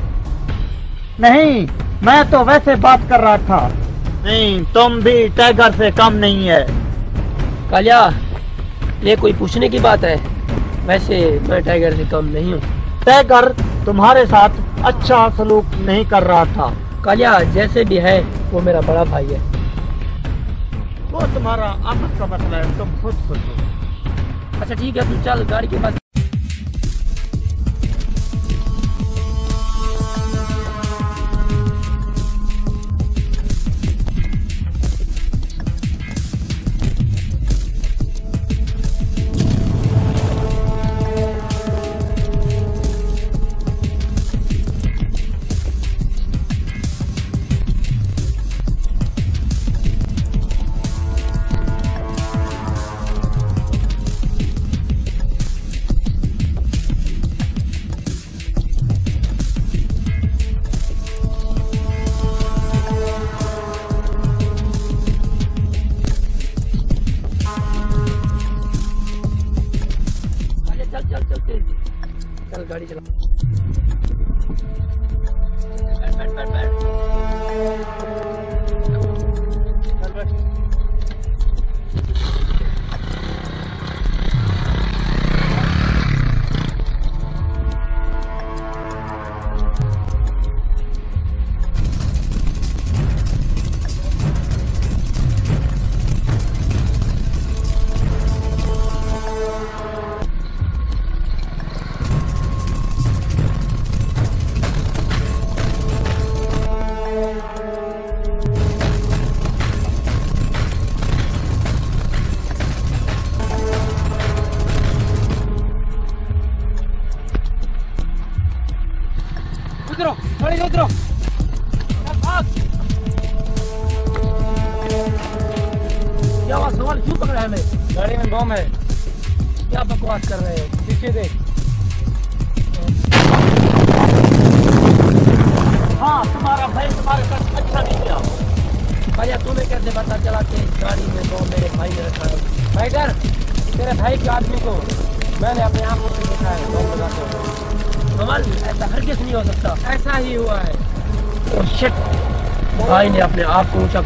नहीं मैं तो वैसे बात कर रहा था। नहीं तुम भी टाइगर से कम नहीं है। कालिया ये कोई पूछने की बात है? वैसे मैं टाइगर से कम नहीं हूँ। टाइगर तुम्हारे साथ अच्छा सलूक नहीं कर रहा था। कालिया जैसे भी है वो मेरा बड़ा भाई है। वो तुम्हारा आपस का मसला है तुम खुद सोचो। अच्छा ठीक है तुम चल गाड़ी के पास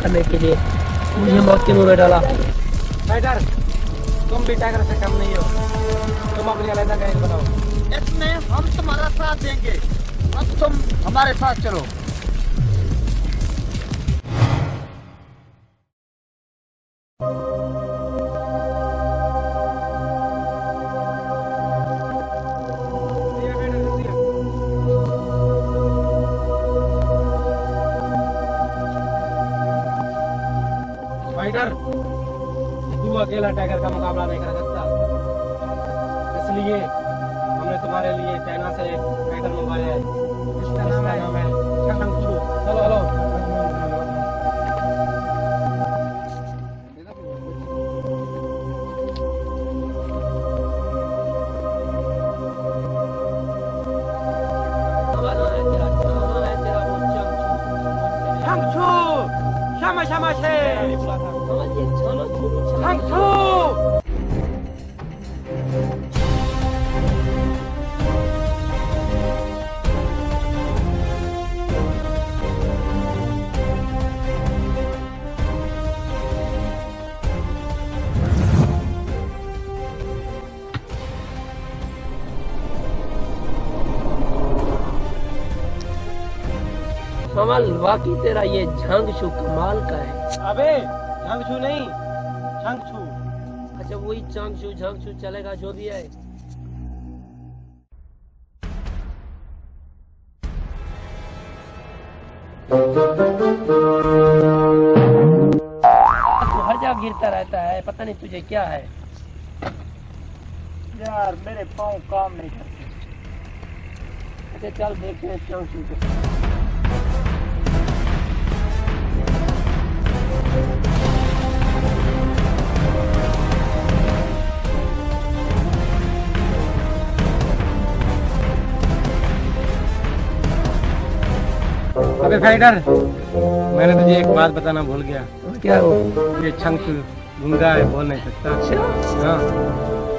करने के लिए मुझे मौत के मुँह में डाला। कमल वाकई तेरा ये झंग शू कमाल का है। अबे झांगछू नहीं झांगछू अच्छा वही चंग शू झंग शू चलेगा जो भी है तो हर जगह गिरता रहता है पता नहीं तुझे क्या है। यार मेरे पाँव काम नहीं करते। अच्छा चल देखते हैं चंग शू को। अबे फाइटर मैंने तुझे एक बात बताना भूल गया। क्या हो ये छंगछू गुंगा है बोल नहीं सकता। अच्छा। हाँ।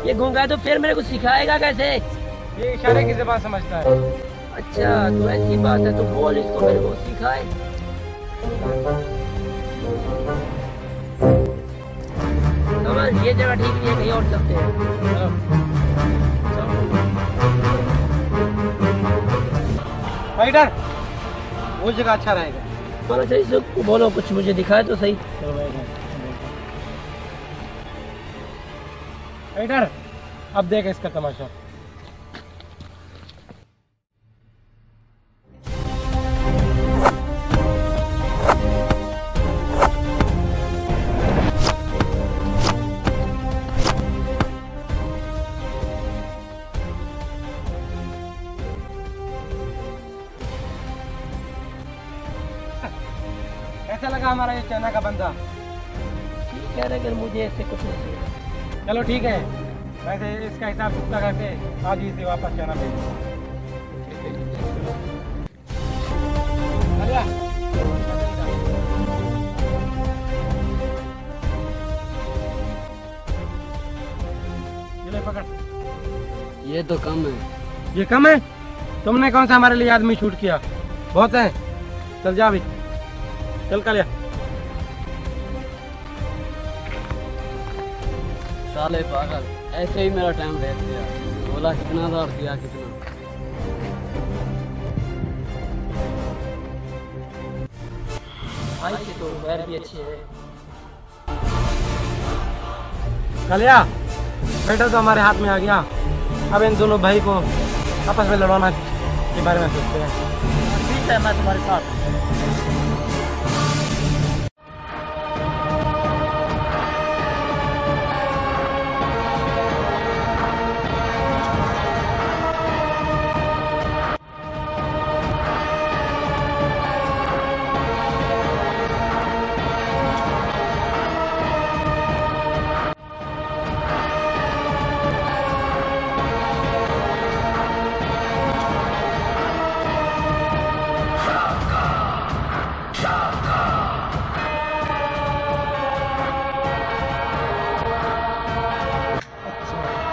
ये गूँगा तो फिर मेरे को सिखाएगा कैसे? ये इशारे की जबान समझता है? अच्छा तो ऐसी बात है तो बोल इसको मेरे को सिखाए। ये जगह ठीक नहीं है कहीं और चलते हैं। फाइटर वो जगह अच्छा रहेगा। बोलो सही से बोलो कुछ मुझे दिखाए तो सही। फाइटर अब देख इसका तमाशा। ठीक है। वैसे इसका हिसाब चुकता करके आज ही से वापस जाना पकड़। ये तो कम है। ये कम है? तुमने कौन सा हमारे लिए आदमी शूट किया? बहुत है। चल जा अभी। चल कलिया। साले पागल ऐसे ही मेरा टाइम वेस्ट किया। बोला कितना था और किया कितना। भाई के तो पैर भी अच्छे हैं। कलिया बेटा तो हमारे हाथ में आ गया। अब इन दोनों भाई को आपस में लड़वाना के बारे में सोचते हैं। ठीक है मैं तुम्हारे साथ।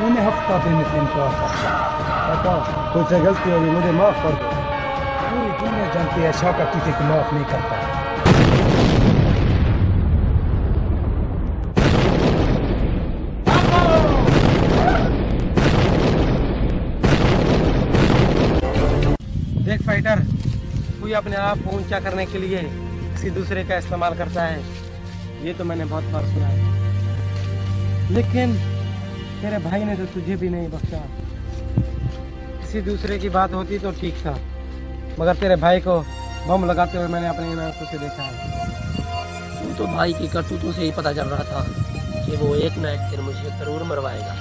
तूने हफ़्ता दिन दिन कहा पता, तुझसे गलती होगी मुझे माफ़ कर दो। पूरी दुनिया जानती है शौकत किसी को माफ़ नहीं करता। देख फाइटर कोई अपने आप को ऊँचा करने के लिए किसी दूसरे का इस्तेमाल करता है। ये तो मैंने बहुत बार सुना है। लेकिन तेरे भाई ने तो तुझे भी नहीं बख्शा। किसी दूसरे की बात होती तो ठीक था। मगर तेरे भाई को बम लगाते हुए मैंने अपनी आँखों से देखा है। वो तो भाई की करतूतों से ही पता चल रहा था कि वो एक ना एक दिन मुझे ज़रूर मरवाएगा।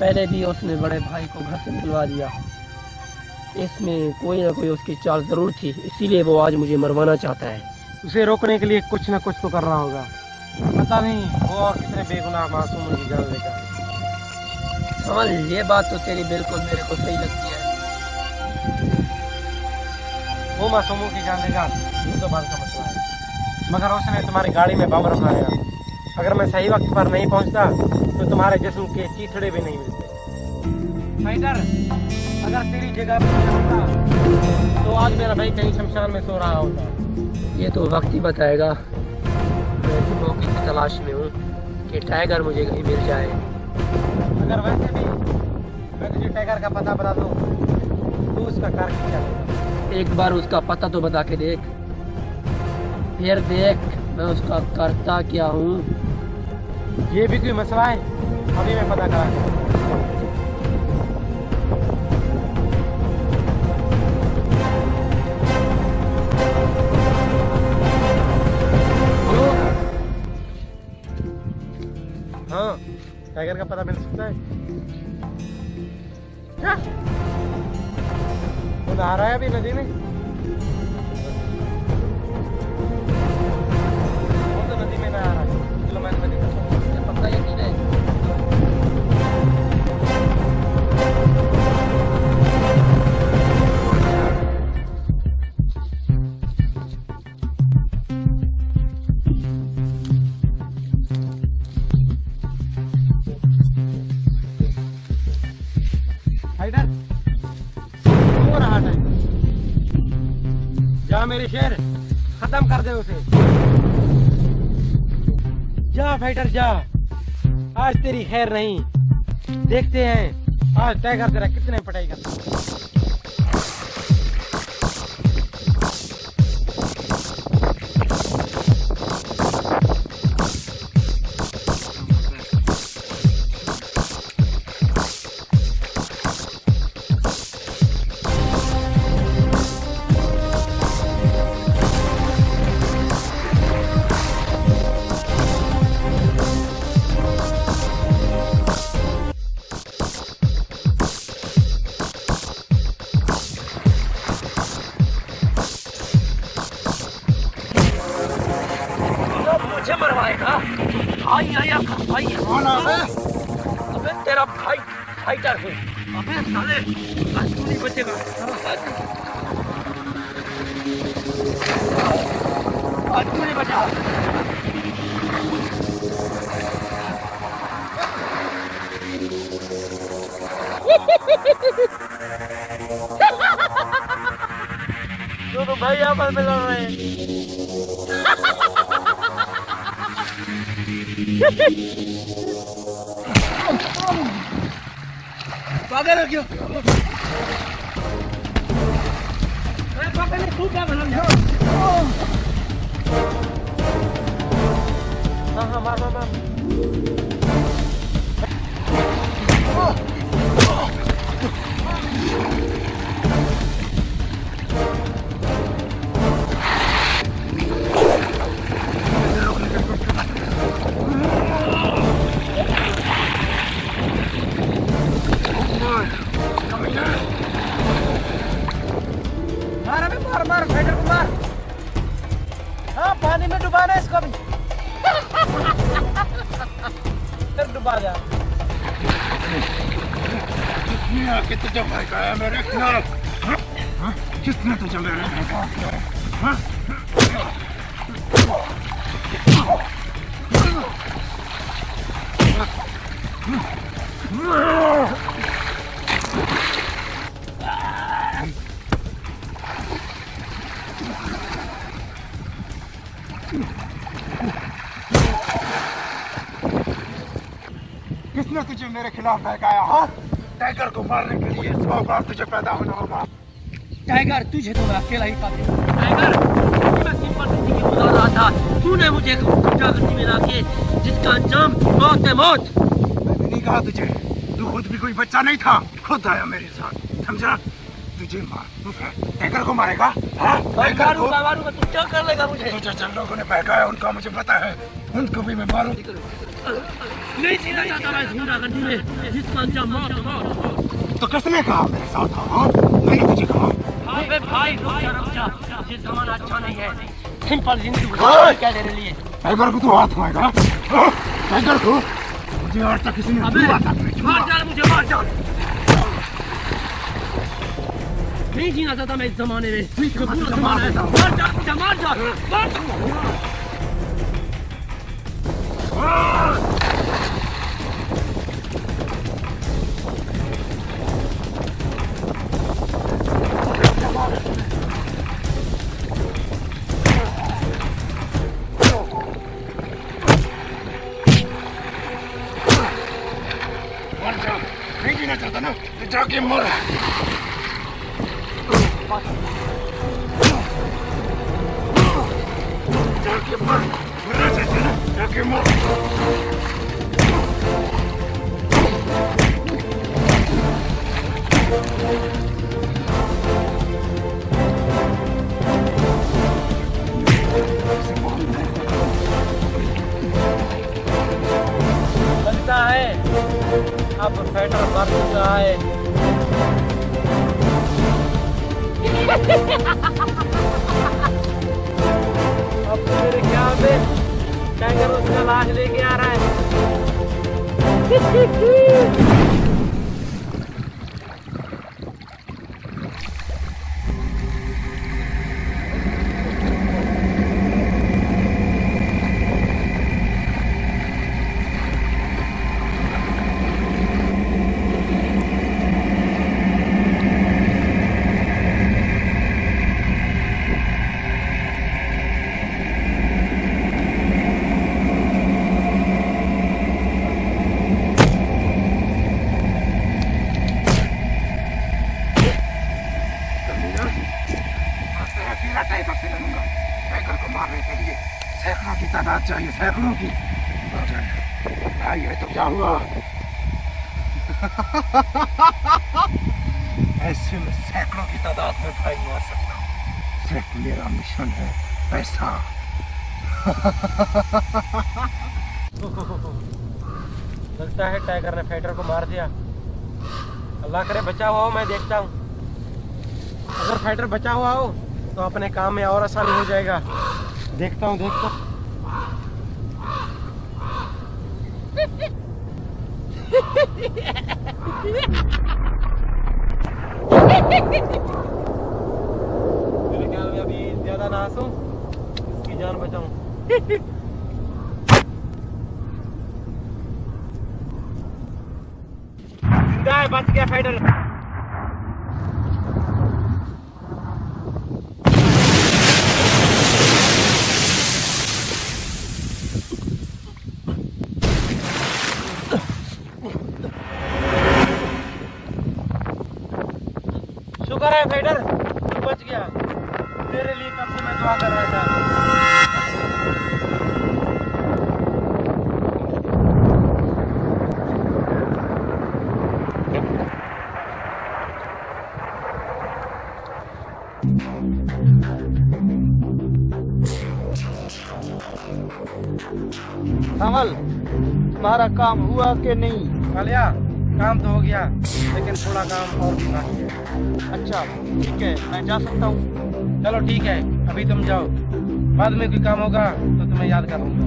पहले भी उसने बड़े भाई को घर से निकलवा दिया। इसमें कोई ना कोई उसकी चाल ज़रूर थी इसीलिए वो आज मुझे मरवाना चाहता है। उसे रोकने के लिए कुछ ना कुछ तो करना होगा। पता नहीं वो और कितने बेगुनाह मासूम की जान लेगा। कमल ये बात तो तेरी बिल्कुल मेरे को सही लगती है। वो मासूमों की जान लेगा ये तो बात का मसला है। मगर उसने तुम्हारी गाड़ी में बम रखाया अगर मैं सही वक्त पर नहीं पहुँचता तो तुम्हारे जिस्म के चीथड़े भी नहीं मिलते। फाइटर अगर तेरी जगह पर तो आज मेरा भाई कहीं शमशान में सो रहा होता। ये तो वक्त ही बताएगा। मैं मौके की तलाश में हूँ कि टाइगर मुझे कहीं मिल जाए। अगर वैसे भी मैं तुझे टाइगर का पता बता दूँ तो उसका कार क्या एक बार उसका पता तो बता के देख। फिर देख मैं उसका करता क्या हूँ। ये भी कोई मसला है? अभी मैं पता करा हाँ। टाइगर का पता मिल सकता है। वो नहा रहा है अभी नदी में। तो नदी में नहा रहा है? चलो मैं नदी का पता ही है हाइडर जा शेर, खत्म कर दे उसे। जा फाइटर जा। आज तेरी खैर नहीं। देखते हैं, आज टाइगर तेरा कितने पटाई करता दोनों भाई आपस में लड़ रहे हैं। पागल हो क्यों अरे पापा ने तू क्या बना हाँ हाँ मार मार मार। मेरे खिलाफ बहकाया हाँ टाइगर को मारने के लिए सौ बार तुझे पैदा होना होगा टाइगर तुझे तो मैं अकेला ही काफ़ी टाइगर मैं सिंपल ज़िंदगी गुजार रहा था तूने मुझे में ला के जिसका अंजाम मौत है मौत मैंने नहीं कहा तुझे तू खुद भी कोई बच्चा नहीं था खुद आया मेरे साथ समझा तुझे मार टाइगर को मारेगा हाँ टाइगर को मारूँगा मारूँगा तू क्या कर लेगा मुझे तुझे जिन लोगों ने बहकाया उनका मुझे पता है उनको भी मैं मारूं नहीं जीना चाहता मैं गुंडा गर्दी में। जिसका अंजाम मौत है मौत तो किसने कहा मेरे साथ आओ हाँ? मैंने तुझे कहा। अबे भाई रुक जा रुक जा। ये जमाना अच्छा नहीं है। सिंपल ज़िंदगी ओए! क्या तेरे लिए? टाइगर को तू हाथ मारेगा। हाँ? टाइगर को? मुझे आज तक किसी ने अबे। मार डाल मुझे मार डाल नहीं जीना चाहता मैं इस जमाने में। पूरा जमाना है। मार डाल मुझे मार डाल मार डाल। मर सैकड़ों की भाई है तो क्या हुआ ऐसे में सैकड़ों की तादाद में भाई मार सकता हूँ सिर्फ़ मेरा मिशन है पैसा लगता है टाइगर ने फाइटर को मार दिया। अल्लाह करे बचा हुआ हो, मैं देखता हूँ। अगर फाइटर बचा हुआ हो तो अपने काम में और आसानी हो जाएगा। देखता हूँ, देखता हुआ कि नहीं? कालिया काम तो हो गया लेकिन थोड़ा काम और भी बाकी है। अच्छा ठीक है मैं जा सकता हूँ। चलो ठीक है अभी तुम जाओ। बाद में कोई काम होगा तो तुम्हें याद कर लूँगा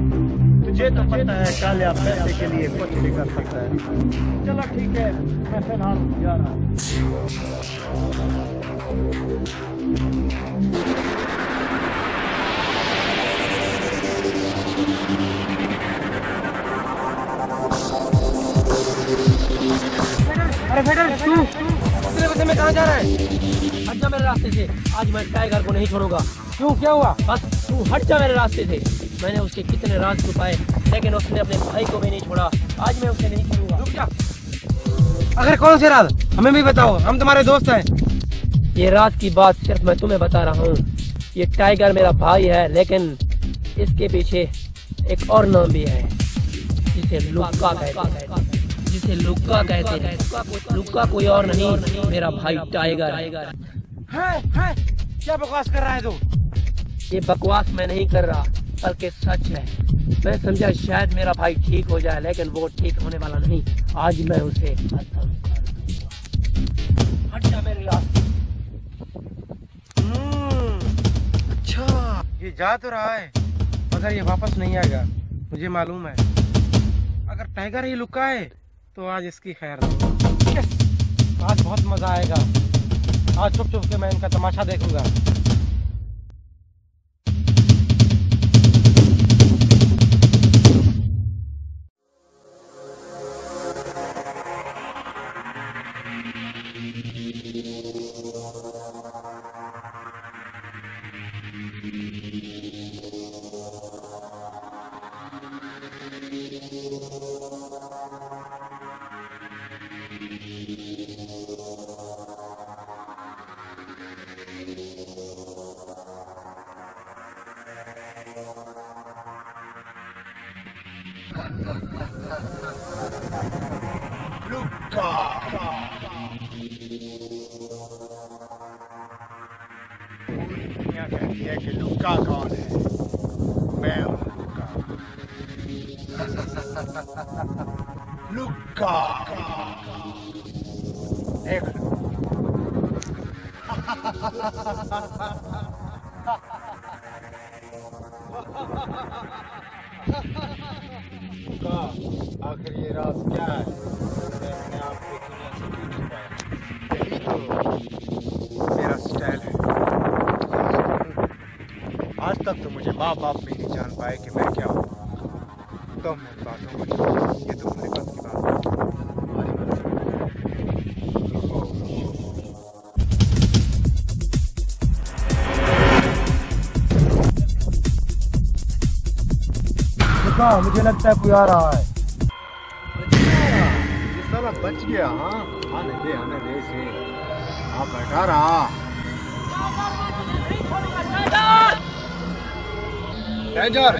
तुझे तो पता है कालिया पैसे के लिए कुछ भी कर सकता है। चलो ठीक है मैं फ़िलहाल जा रहा हूँ। अरे फाइटर तू इतने बजे में कहाँ जा रहा है? हट जा मेरे रास्ते से। आज मैं टाइगर को नहीं छोड़ूँगा। क्यों, क्या हुआ? बस तू हट जा मेरे रास्ते से। मैंने उसके कितने राज छुपाए, लेकिन उसने अपने भाई को भी नहीं छोड़ा। आज मैं उसे नहीं छोड़ूँगा। रुक अगर कौन से राज? हमें भी बताओ। हम तुम्हारे दोस्त हैं। ये रात की बात सिर्फ़ मैं तुम्हें बता रहा हूँ। ये टाइगर मेरा भाई है, लेकिन इसके पीछे एक और नाम भी है, जिसे लुक्का कहते हैं। जिसे लुक्का कहते हैं लुक्का कोई और नहीं मेरा भाई टाइगर। है, क्या बकवास कर रहा है तू? ये बकवास मैं नहीं कर रहा बल्कि सच है मैं समझा शायद मेरा भाई ठीक हो जाए लेकिन वो ठीक होने वाला नहीं। आज मैं उसे हम्म, अच्छा। ये जा तो रहा है मगर ये वापस नहीं आएगा मुझे मालूम है। अगर टाइगर ये लुका है तो आज इसकी खैर! आज बहुत मज़ा आएगा। आज चुप चुप के मैं इनका तमाशा देखूँगा। पाए कि मैं क्या हूँ। कम उन बातों को ये तो अपने बस की बात है। मुझे लगता है कोई आ रहा है। ये साला बच गया हाँ। आने दे आने दे इसे। हाँ बैठा रहा। टाइगर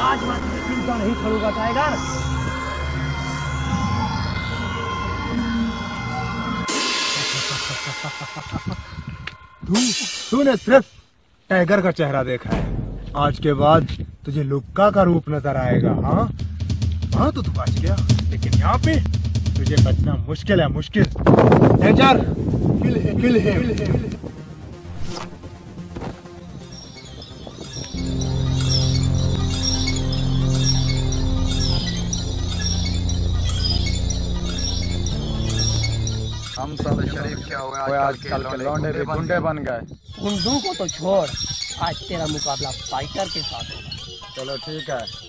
आज मैं चिंता नहीं छोड़ूँगा टाइगर। तूने सिर्फ़ टाइगर का चेहरा देखा है। आज के बाद तुझे लुक्का का रूप नज़र आएगा हाँ? हाँ तो तू बच गया। यहाँ पे? तुझे बचना मुश्किल है मुश्किल। टाइगर किल किल हिम हम सब शरीफ क्या हुआ आजकल के लौंडे भी गुंडे बन गए। गुंडों को तो छोड़। आज तेरा मुकाबला फाइटर के साथ होगा। चलो ठीक है।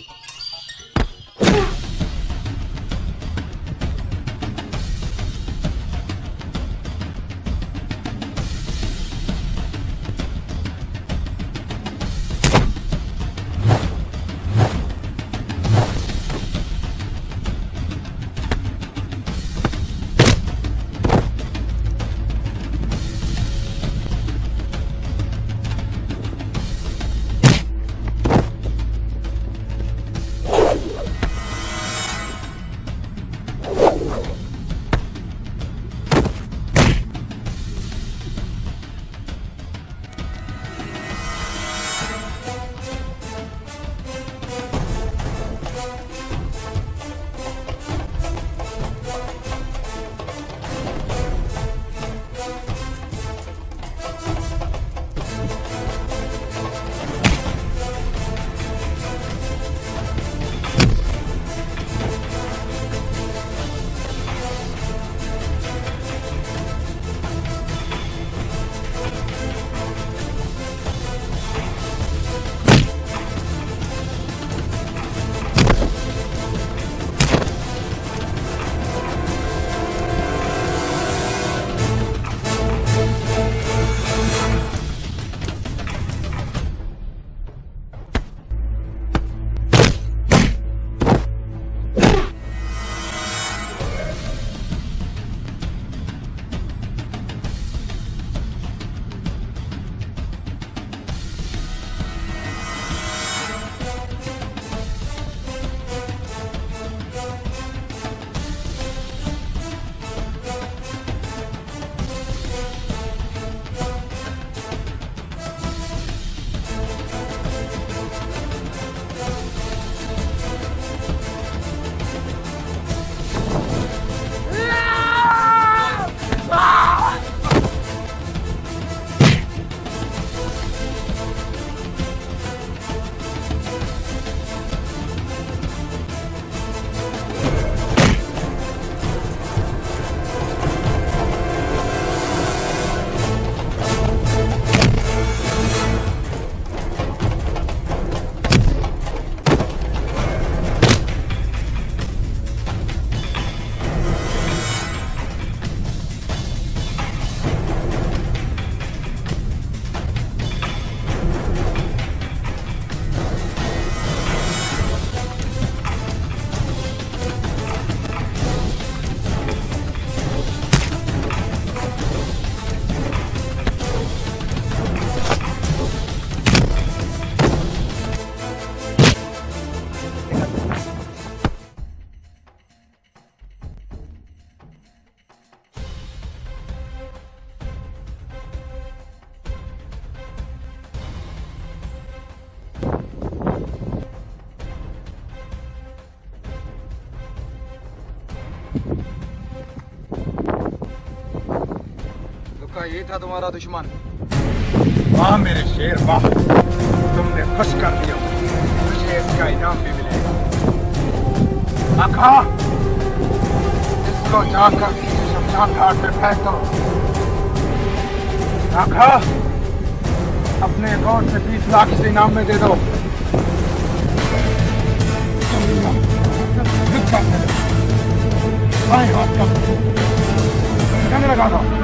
था तुम्हारा दुश्मन? वाह मेरे शेर, वाह। तुमने खुश कर दिया। मुझे इसका इनाम भी मिलेगा। इसको जाकर शमशान घाट में फेंक। दो आका! अपने अकाउंट से बीस लाख इसे इनाम में दे दो। लगा दो।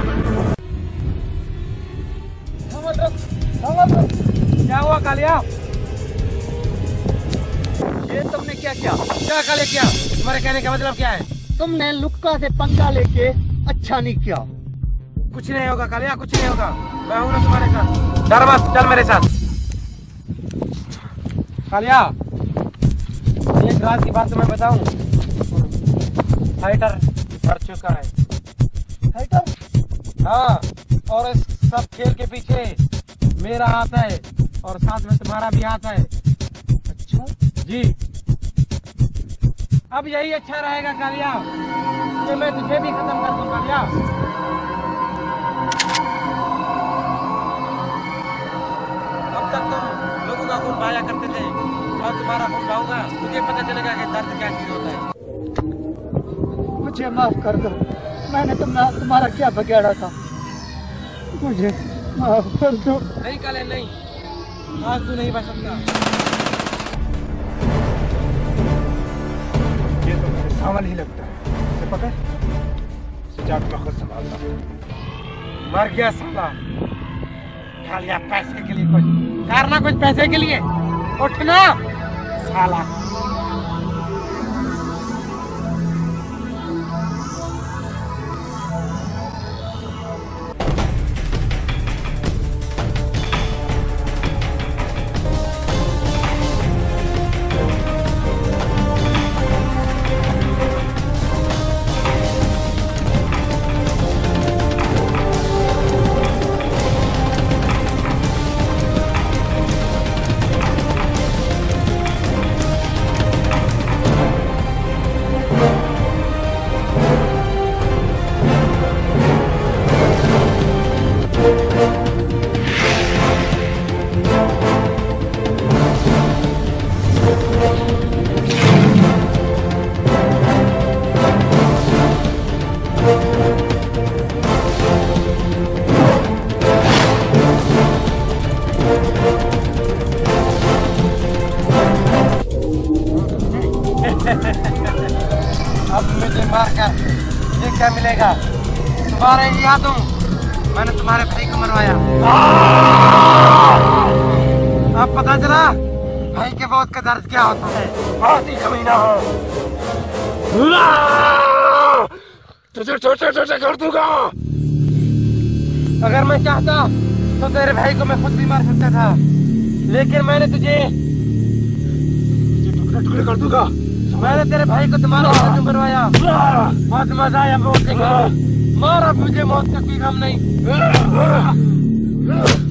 क्या ये तुमने क्या किया? क्या काले क्या? तुम्हारे कहने का मतलब क्या है? तुमने लुक्का से पंगा लेके अच्छा नहीं किया। कुछ नहीं होगा कालिया कुछ नहीं होगा। मैं हूँ ना तुम्हारे साथ। डर मत चल मेरे साथ। कालिया एक रात की बात तुम्हें बताऊँ? फाइटर मर चुका है। फाइटर हाँ और इस सब खेल के पीछे मेरा हाथ है। यही अच्छा रहेगा कालिया। कि मैं तुझे भी खत्म कर दूँ कालिया। अब तक तुम लोगों का खून बहाया करते थे और तुम्हारा खून बहाऊँगा तुझे पता चलेगा कि दर्द क्या चीज़ होता है। मुझे माफ़ कर दो। मैंने तुमने तुम्हारा क्या बगैड़ा था? मुझे माफ़ कर दो। नहीं काले नहीं। आज तू नहीं बच सकता। सावन ही लगता। है उसे पता है? इसे का खुद संभालता मर गया साला। खालिया पैसे के लिए कुछ करना कुछ पैसे के लिए। उठना साला। चाहता तो तेरे भाई को मैं खुद भी मार सकता था। लेकिन मैंने तुझे टुकड़े टुकड़े कर दूँगा। मैंने तेरे भाई को तुम्हारा क्यों बनवाया बहुत मज़ा आया मौत मारा मुझे मौत का कोई काम नहीं।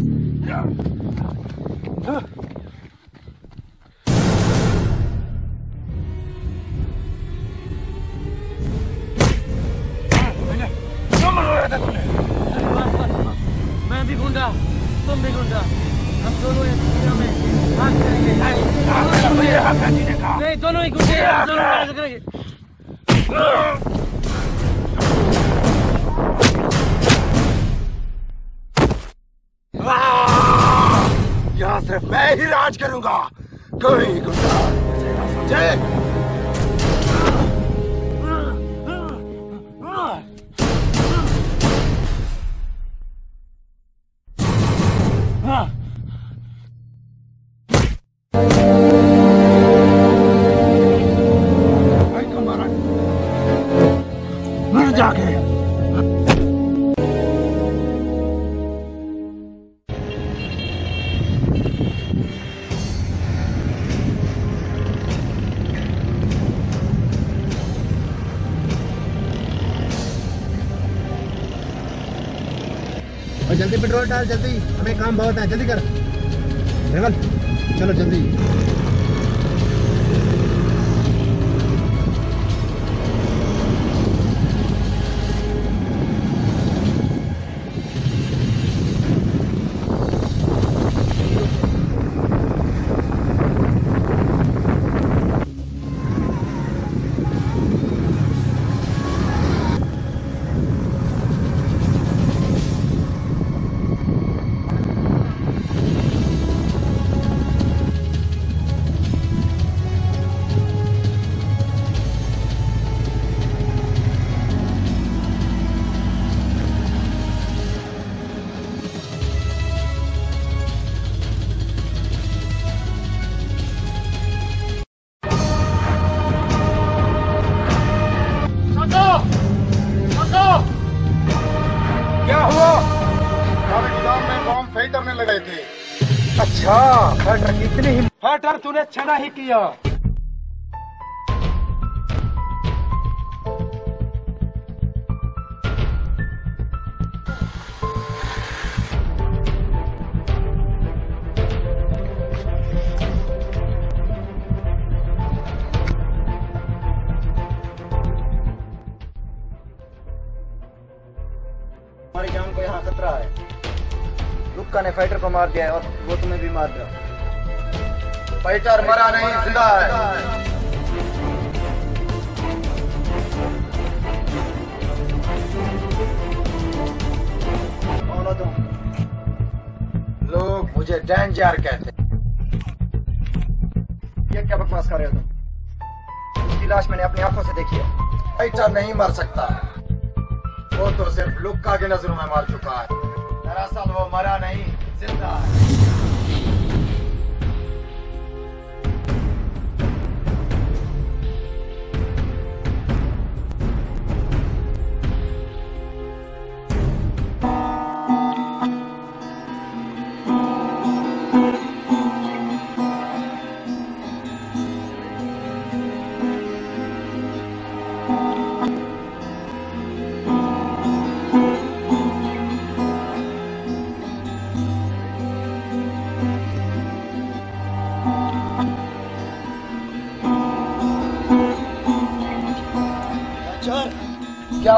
पेट्रोल जल्दी हमें काम बहुत है जल्दी कर। फाइटर तूने छड़ा ही किया। को यहाँ खतरा है। लुक्का ने फाइटर को मार दिया है और वो तुम्हें भी मार दिया। फाइटर मरा नहीं, ज़िंदा है। लोग मुझे डेंजर कहते। ये क्या बकवास कर रहे हो तुम? उसकी लाश मैंने अपनी आँखों से देखी है। फाइटर नहीं मर सकता। वो तो सिर्फ़ लुक्का की नज़रों में मर चुका है। दरअसल वो मरा नहीं, ज़िंदा है।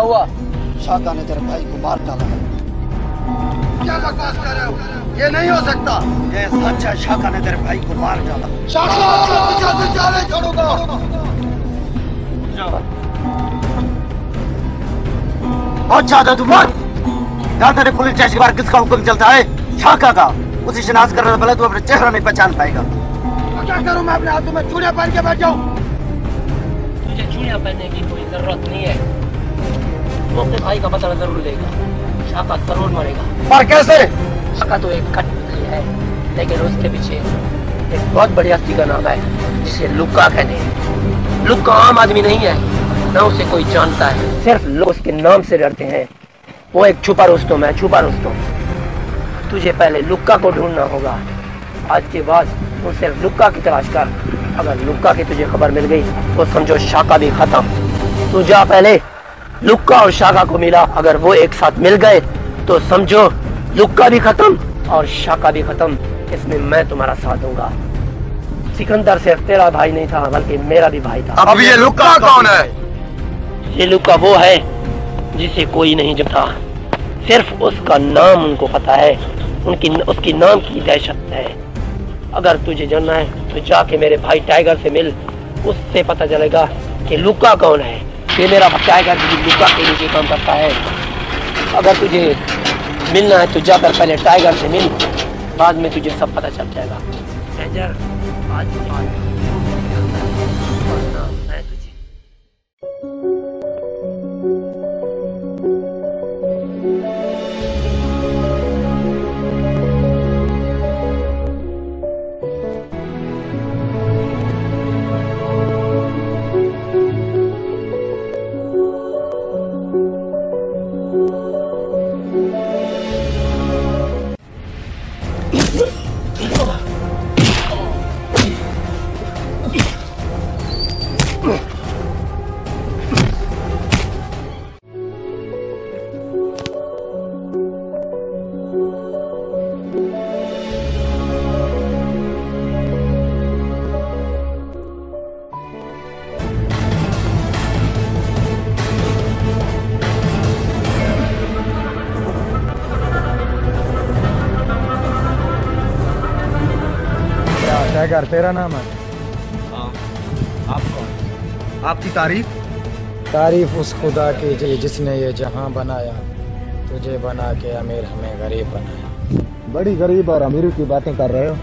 हुआ। शाका ने तेरे भाई को मार डाला। है क्या बकवास कर रहे हो? ये नहीं हो सकता। ये सच है शाका ने तेरे भाई को मार डाला। शाका जाने छोड़ूँगा ज़्यादा तुम मत क्या तेरे पुलिस स्टेशन के किसका हुक्म चलता है? शाका का। उसे शनाज करने से पहले तू अपने चेहरा नहीं पहचान पाएगा। क्या करूँ मैं अपने हाथों में चूड़िया पहन के बैठ जाऊँ? तुझे चूड़ियाँ पहनने की कोई ज़रूरत नहीं है। तू अपने भाई का बदला ज़रूर लेगा। शाका ज़रूर मरेगा। पर कैसे? शाका तो एक कठपुतली है लेकिन उसके पीछे एक बहुत बड़ी हस्ती का नाम है जिसे लुक्का कहते हैं। लुक्का आम आदमी नहीं है न उसे कोई जानता है। सिर्फ़ लोग उसके नाम से डरते हैं। वो एक छुपा रुस्तम है छुपा रुस्तम तुझे पहले लुक्का को ढूंढना होगा। आज के बाद तू सिर्फ़ लुक्का की तलाश कर। अगर लुक्का की तुझे खबर मिल गई तो समझो शाका भी खत्म। तू जा पहले। लुक्का और शाखा को मिला। अगर वो एक साथ मिल गए तो समझो लुक्का भी खत्म और शाखा भी खत्म। इसमें मैं तुम्हारा साथ दूँगा। सिकंदर सिर्फ़ तेरा भाई नहीं था बल्कि मेरा भी भाई था। अब ये लुक्का कौन है? ये लुक्का वो है जिसे कोई नहीं जानता। सिर्फ़ उसका नाम उनको पता है। उनकी उसकी नाम की दहशत है। अगर तुझे जानना है तो जाके मेरे भाई टाइगर से मिल। उससे पता चलेगा कि लुका कौन है। ये मेरा बच्चा टाइगर भी लुका के नीचे काम करता है। अगर तुझे मिलना है तो जाकर पहले टाइगर से मिल। बाद में तुझे सब पता चल जाएगा। टाइगर तेरा नाम है? आपकी तारीफ़? तारीफ़ उस खुदा की जी जिसने ये जहाँ बनाया तुझे बना के अमीर हमें गरीब बनाया। बड़ी गरीब और अमीर की बातें कर रहे हो।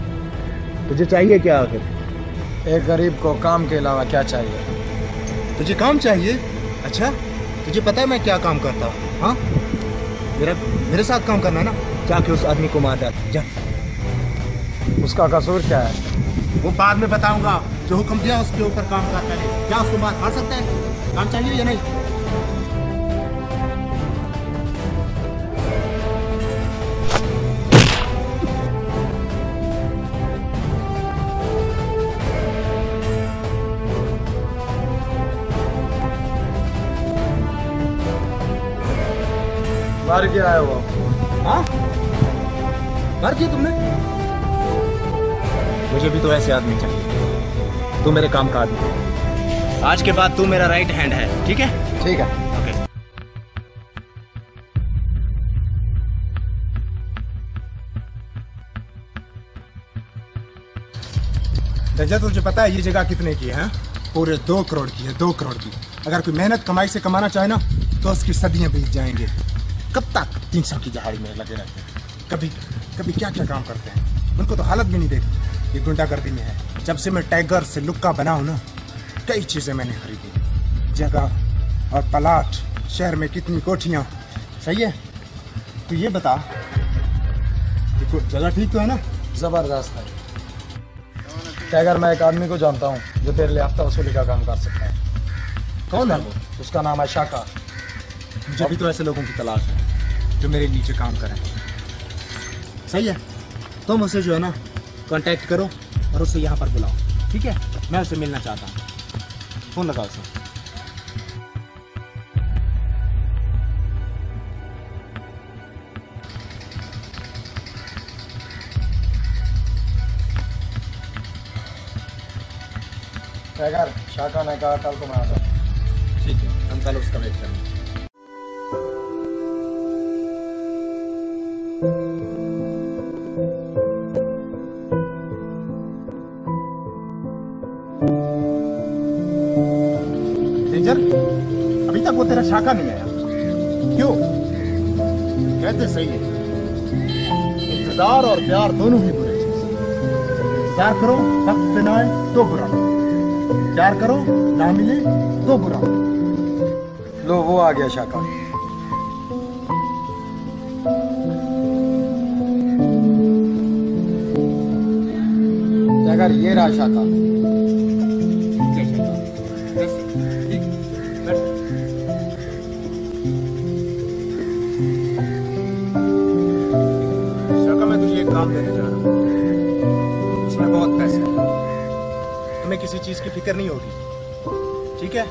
तुझे चाहिए क्या आखिर? एक गरीब को काम के अलावा क्या चाहिए? तुझे काम चाहिए? अच्छा तुझे पता है मैं क्या काम करता हूँ हाँ? मेरा मेरे साथ काम करना है ना? जाके उस आदमी को मार डाल जा। उसका कसूर क्या है? वो बाद में बताऊँगा जो हुक्म दिया उसके ऊपर काम करता है। क्या उसको बात कर सकते हैं? काम चाहिए या नहीं? मर गया है वो हाँ? मर गया तुमने? मुझे भी तो ऐसे आदमी चाहिए। तू मेरे काम का आदमी। है। आज के बाद तू मेरा राइट हैंड है ठीक है? ठीक है। रजत तुझे पता है ये जगह कितने की है? हाँ? पूरे दो करोड़ की है दो करोड़ की। अगर कोई मेहनत कमाई से कमाना चाहे ना तो उसकी सदियाँ बीत जाएँगे। कब तक तीन सौ की दहाड़ी में लगे रहते हैं? कभी कभी क्या क्या काम करते हैं? उनको तो हालत भी नहीं देखती। ये गुंडागर्दी में है। जब से मैं टाइगर से लुक्का बना हूँ ना कई चीज़ें मैंने खरीदी। जगह और प्लाट शहर में कितनी कोठियाँ। सही है? तो ये बता जगह ठीक तो है ना? ज़बरदस्त है। टाइगर मैं एक आदमी को जानता हूँ जो तेरे लिए हफ़्ता वसूली का काम कर सकता है। कौन है? वो उसका नाम है शाका। मुझे भी तो ऐसे लोगों की तलाश है जो मेरे नीचे काम करें। सही है? तुम तो उसे जो है ना कांटेक्ट करो और उसे यहाँ पर बुलाओ। ठीक है? मैं उसे मिलना चाहता हूँ। फ़ोन लगाओ उसे। शाका ने कहा कल को मैं आ जाऊँ ठीक है हम कल उसका वेट करेंगे। डेंजर अभी तक वो तेरा शाखा नहीं आया। क्यों? कहते सही है। इंतज़ार और प्यार दोनों ही बुरे। इंतज़ार करो वक्त ना आए तो बुरा। प्यार करो, ना मिले तो बुरा। लो, वो आ गया शाखा। टाइगर ये रहा शाका किसी चीज़ की फ़िक्र नहीं होगी। ठीक है?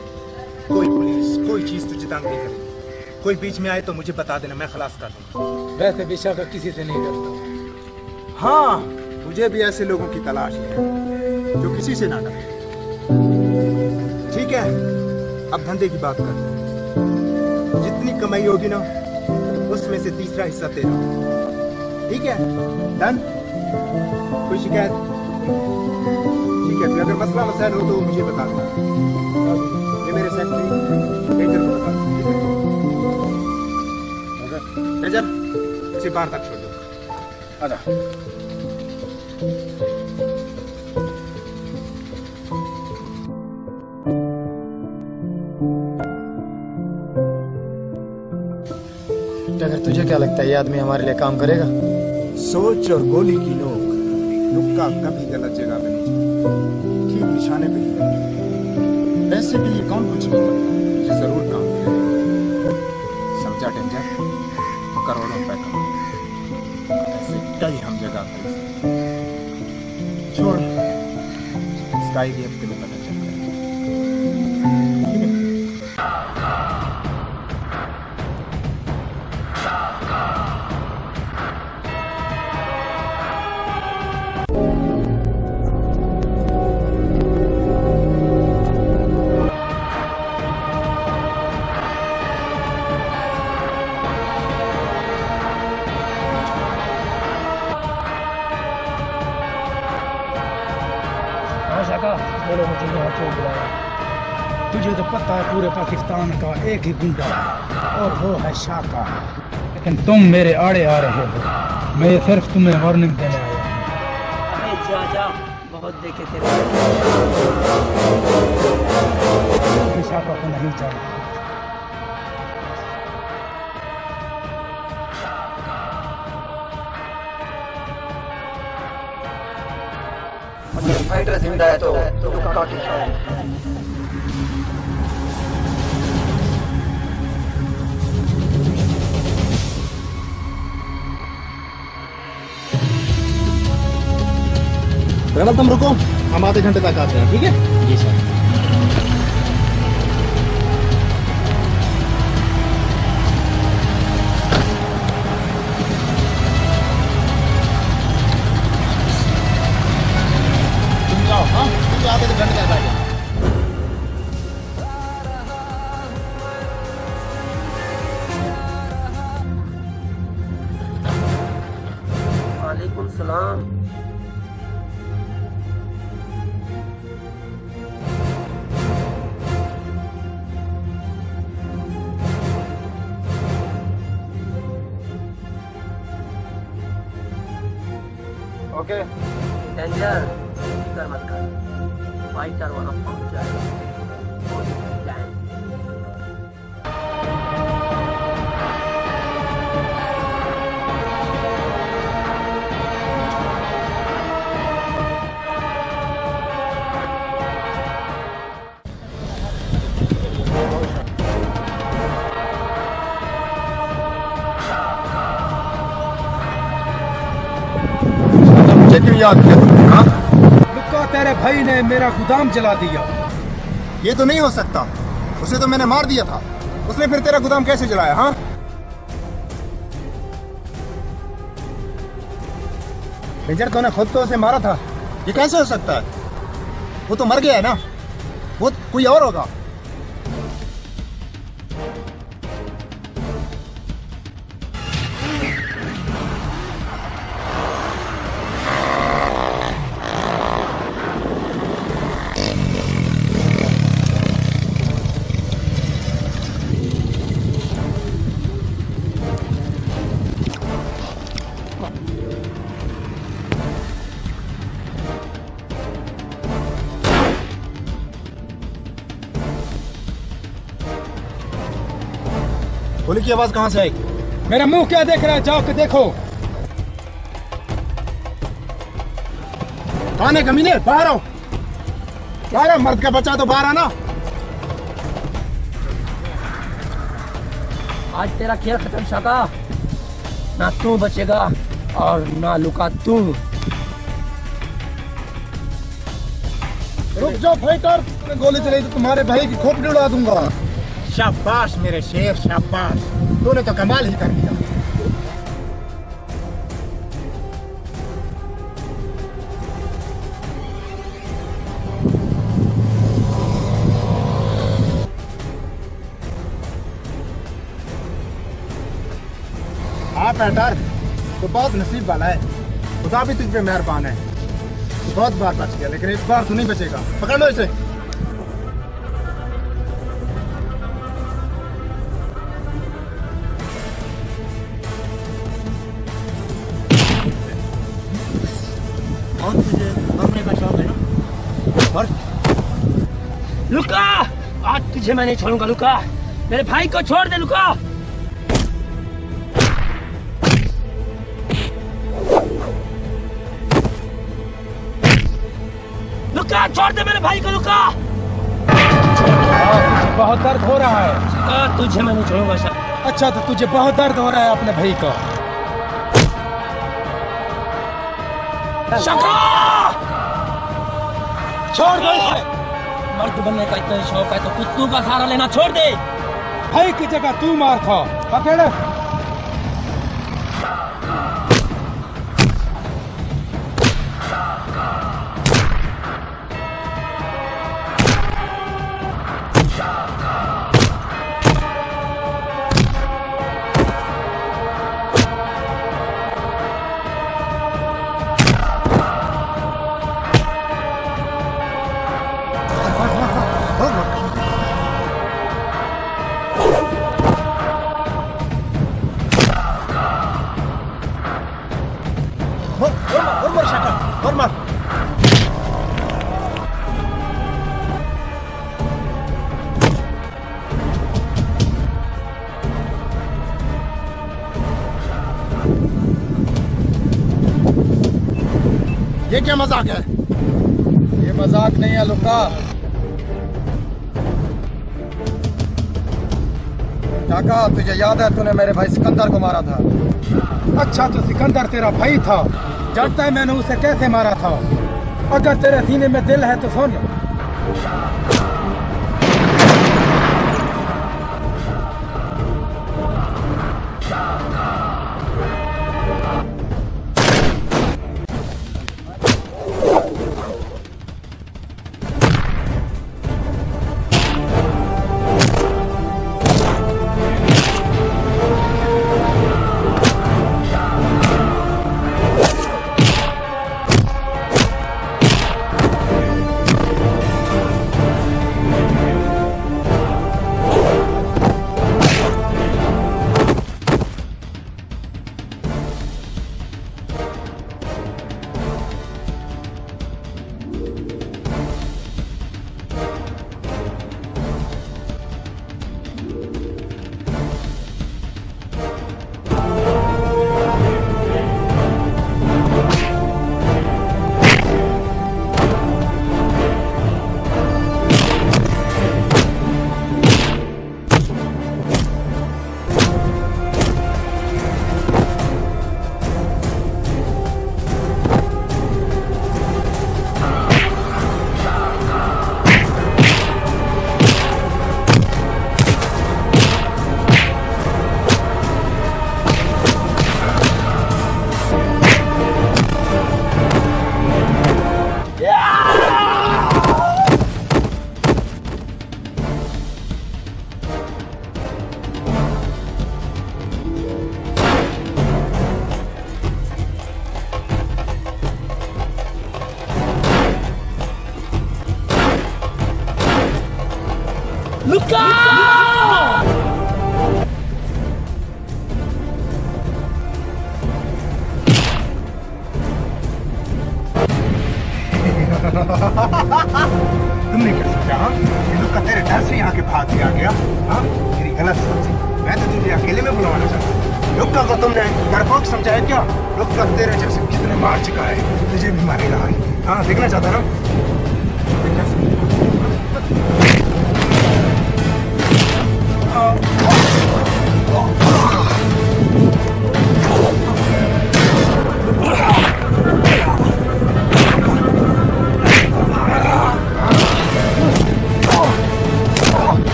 कोई पुलिस कोई चीज़ तुझे तंग नहीं करेगी। कोई बीच में आए तो मुझे बता देना मैं खलास कर दूँगा। वैसे भी शाका किसी से नहीं डरता हाँ मुझे भी ऐसे लोगों की तलाश है जो किसी से ना डरे। ठीक है? अब धंधे की बात करते हैं। जितनी कमाई होगी ना उसमें से तीसरा हिस्सा तेरा। ठीक है? डन कोई शिकायत? ठीक है फिर अगर मसला मसाइल हो तो मुझे बता देना। ये मेरे सेक्रेटरी मेजर को बता दो, मेजर इसे बाहर तक छोड़ दो। आजा। टाइगर तुझे क्या लगता है ये आदमी हमारे लिए काम करेगा? सोच और गोली की नोक रुक्का कभी गलत जगह पे नहीं निशाने पे ही। पैसे के लिए कौन कुछ नहीं ये ज़रूर काम किया समझा डेंजर? करोड़ों रुपए का ऐसे कई हम जगह छोड़। इसका ही गेम एक ही गुंडा और वो है शाका लेकिन तुम मेरे आड़े आ रहे हो। मैं सिर्फ़ तुम्हें वार्निंग देने आया हूँ। जा जा। बहुत देखे तेरे शाका को नहीं जाना अगर फाइटर ज़िंदा है तो लुक्का की शायद प्रबल तुम रुको। हम आधे घंटे तक आते हैं ठीक है? जी सर। ओके डेंजर कर मत कर। फाइटर वहाँ। याद किया तुमने हाँ? लुक्का तेरे भाई ने मेरा गोदाम जला दिया। ये तो नहीं हो सकता। उसे तो मैंने मार दिया था। उसने फिर तेरा गोदाम कैसे जलाया हाँ? मेजर तूने खुद तो उसे मारा था। ये कैसे हो सकता है? वो तो मर गया है ना? वो कोई और होगा। गोली की आवाज़ कहाँ से आई? मेरा मुँह क्या देख रहा है? जाओ के देखो। कौन है कमीने बाहर आओ। बाहर आओ मर्द का बच्चा तो बाहर आना। आज तेरा खेल खत्म शाका। ना तू बचेगा और ना लुका तू। रुक जाओ फाइटर तूने गोली चलाई तो तुम्हारे भाई की खोपड़ी उड़ा दूँगा। शाबाश मेरे शेर, शाबाश। तूने तो कमाल ही कर दिया। हाँ पैटर तो बहुत नसीब वाला है। खुदा भी तुझ पे मेहरबान है। बहुत बार बच गया, लेकिन इस बार तू नहीं बचेगा। पकड़ लो इसे। तुझे मैं नहीं छोड़ूँगा लुका। मेरे भाई को छोड़ दे लुका। लुका छोड़ दे मेरे भाई को लुका। बहुत दर्द हो रहा है। लुका तुझे मैं नहीं छोड़ूँगा सर। अच्छा तो तुझे बहुत दर्द हो रहा है अपने भाई को। छोड़ दो। मर्द बनने का इतना शौक है तो कुत्तू का सहारा लेना छोड़ दे भाई की जगह तू मार खा पकड़ क्या मज़ाक है। ये मज़ाक नहीं है, लुका। काका तुझे याद है तूने मेरे भाई सिकंदर को मारा था? अच्छा तो सिकंदर तेरा भाई था। जानता है मैंने उसे कैसे मारा था? अगर तेरे सीने में दिल है तो सुन।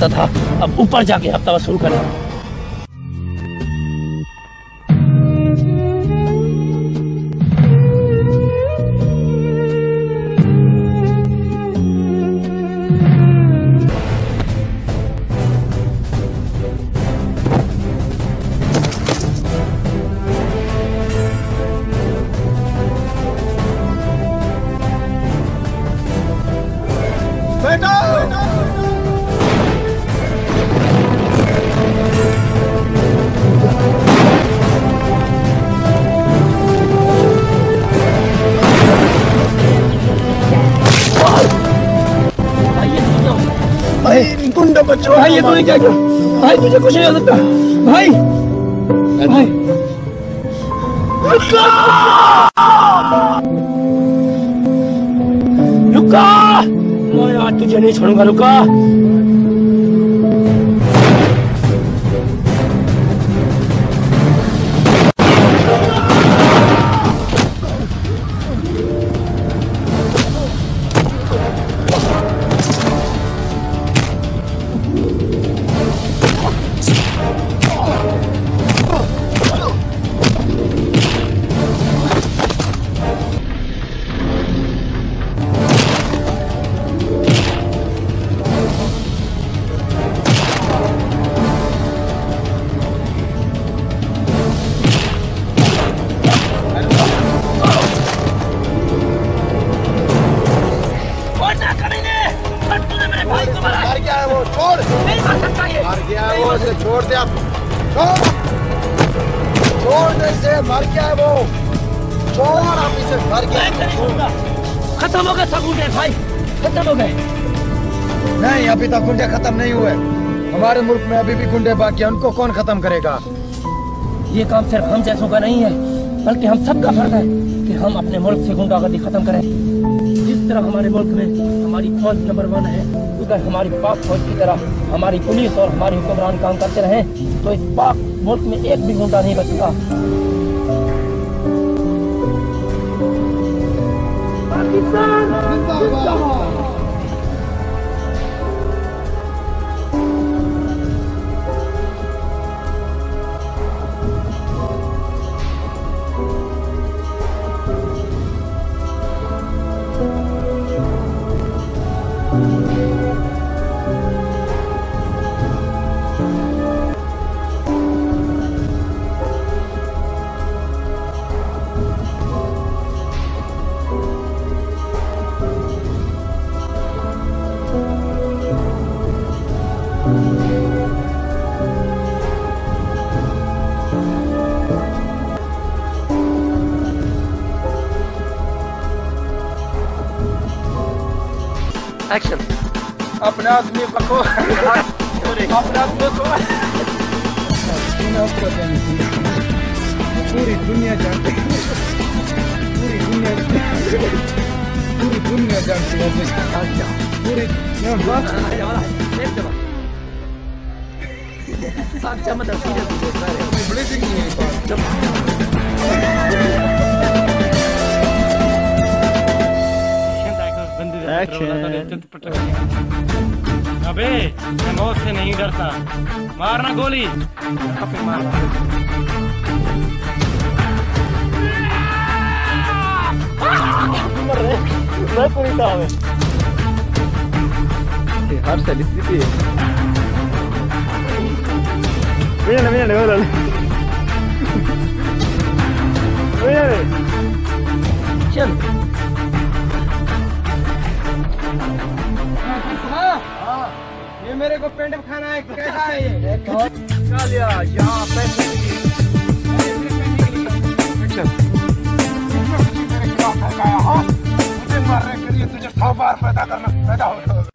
करता था। अब ऊपर जाके हफ़्ता वसूल कर। भाई क्या किया भाई, तुझे कुछ नहीं हो सकता। भाई। भाई। रुका! रुका! मैं आज तुझे नहीं छोड़ूँगा, रुका। मुल्क में अभी भी गुंडे बाकी हैं उनको कौन खत्म करेगा? ये काम सिर्फ़ हम जैसों का नहीं है बल्कि हम सबका फ़र्ज़ है कि हम अपने मुल्क से गुंडागर्दी खत्म करें। जिस तरह हमारे मुल्क में हमारी फौज नंबर वन है उधर हमारी पाक फौज की तरह हमारी पुलिस और हमारे हुक्मरान काम करते रहे तो इस पाक मुल्क में एक भी गुंडा नहीं बचेगा। एक्शन अपने आदमी पको अपने आदमी को पूरी दुनिया जानती है पूरी दुनिया पूरी दुनिया जानती है पूरी मतलब है अबे मैं मौत से नहीं डरता मारना गोली मैं पूरी हर साल स्थिति है Mira, mira, mira, mira. चल ये मेरे को पेंट खाना है कैसा है ये? चल यार यहाँ पैसे। मुझे मारने के लिए तुझे सौ बार पैदा करना पैदा हो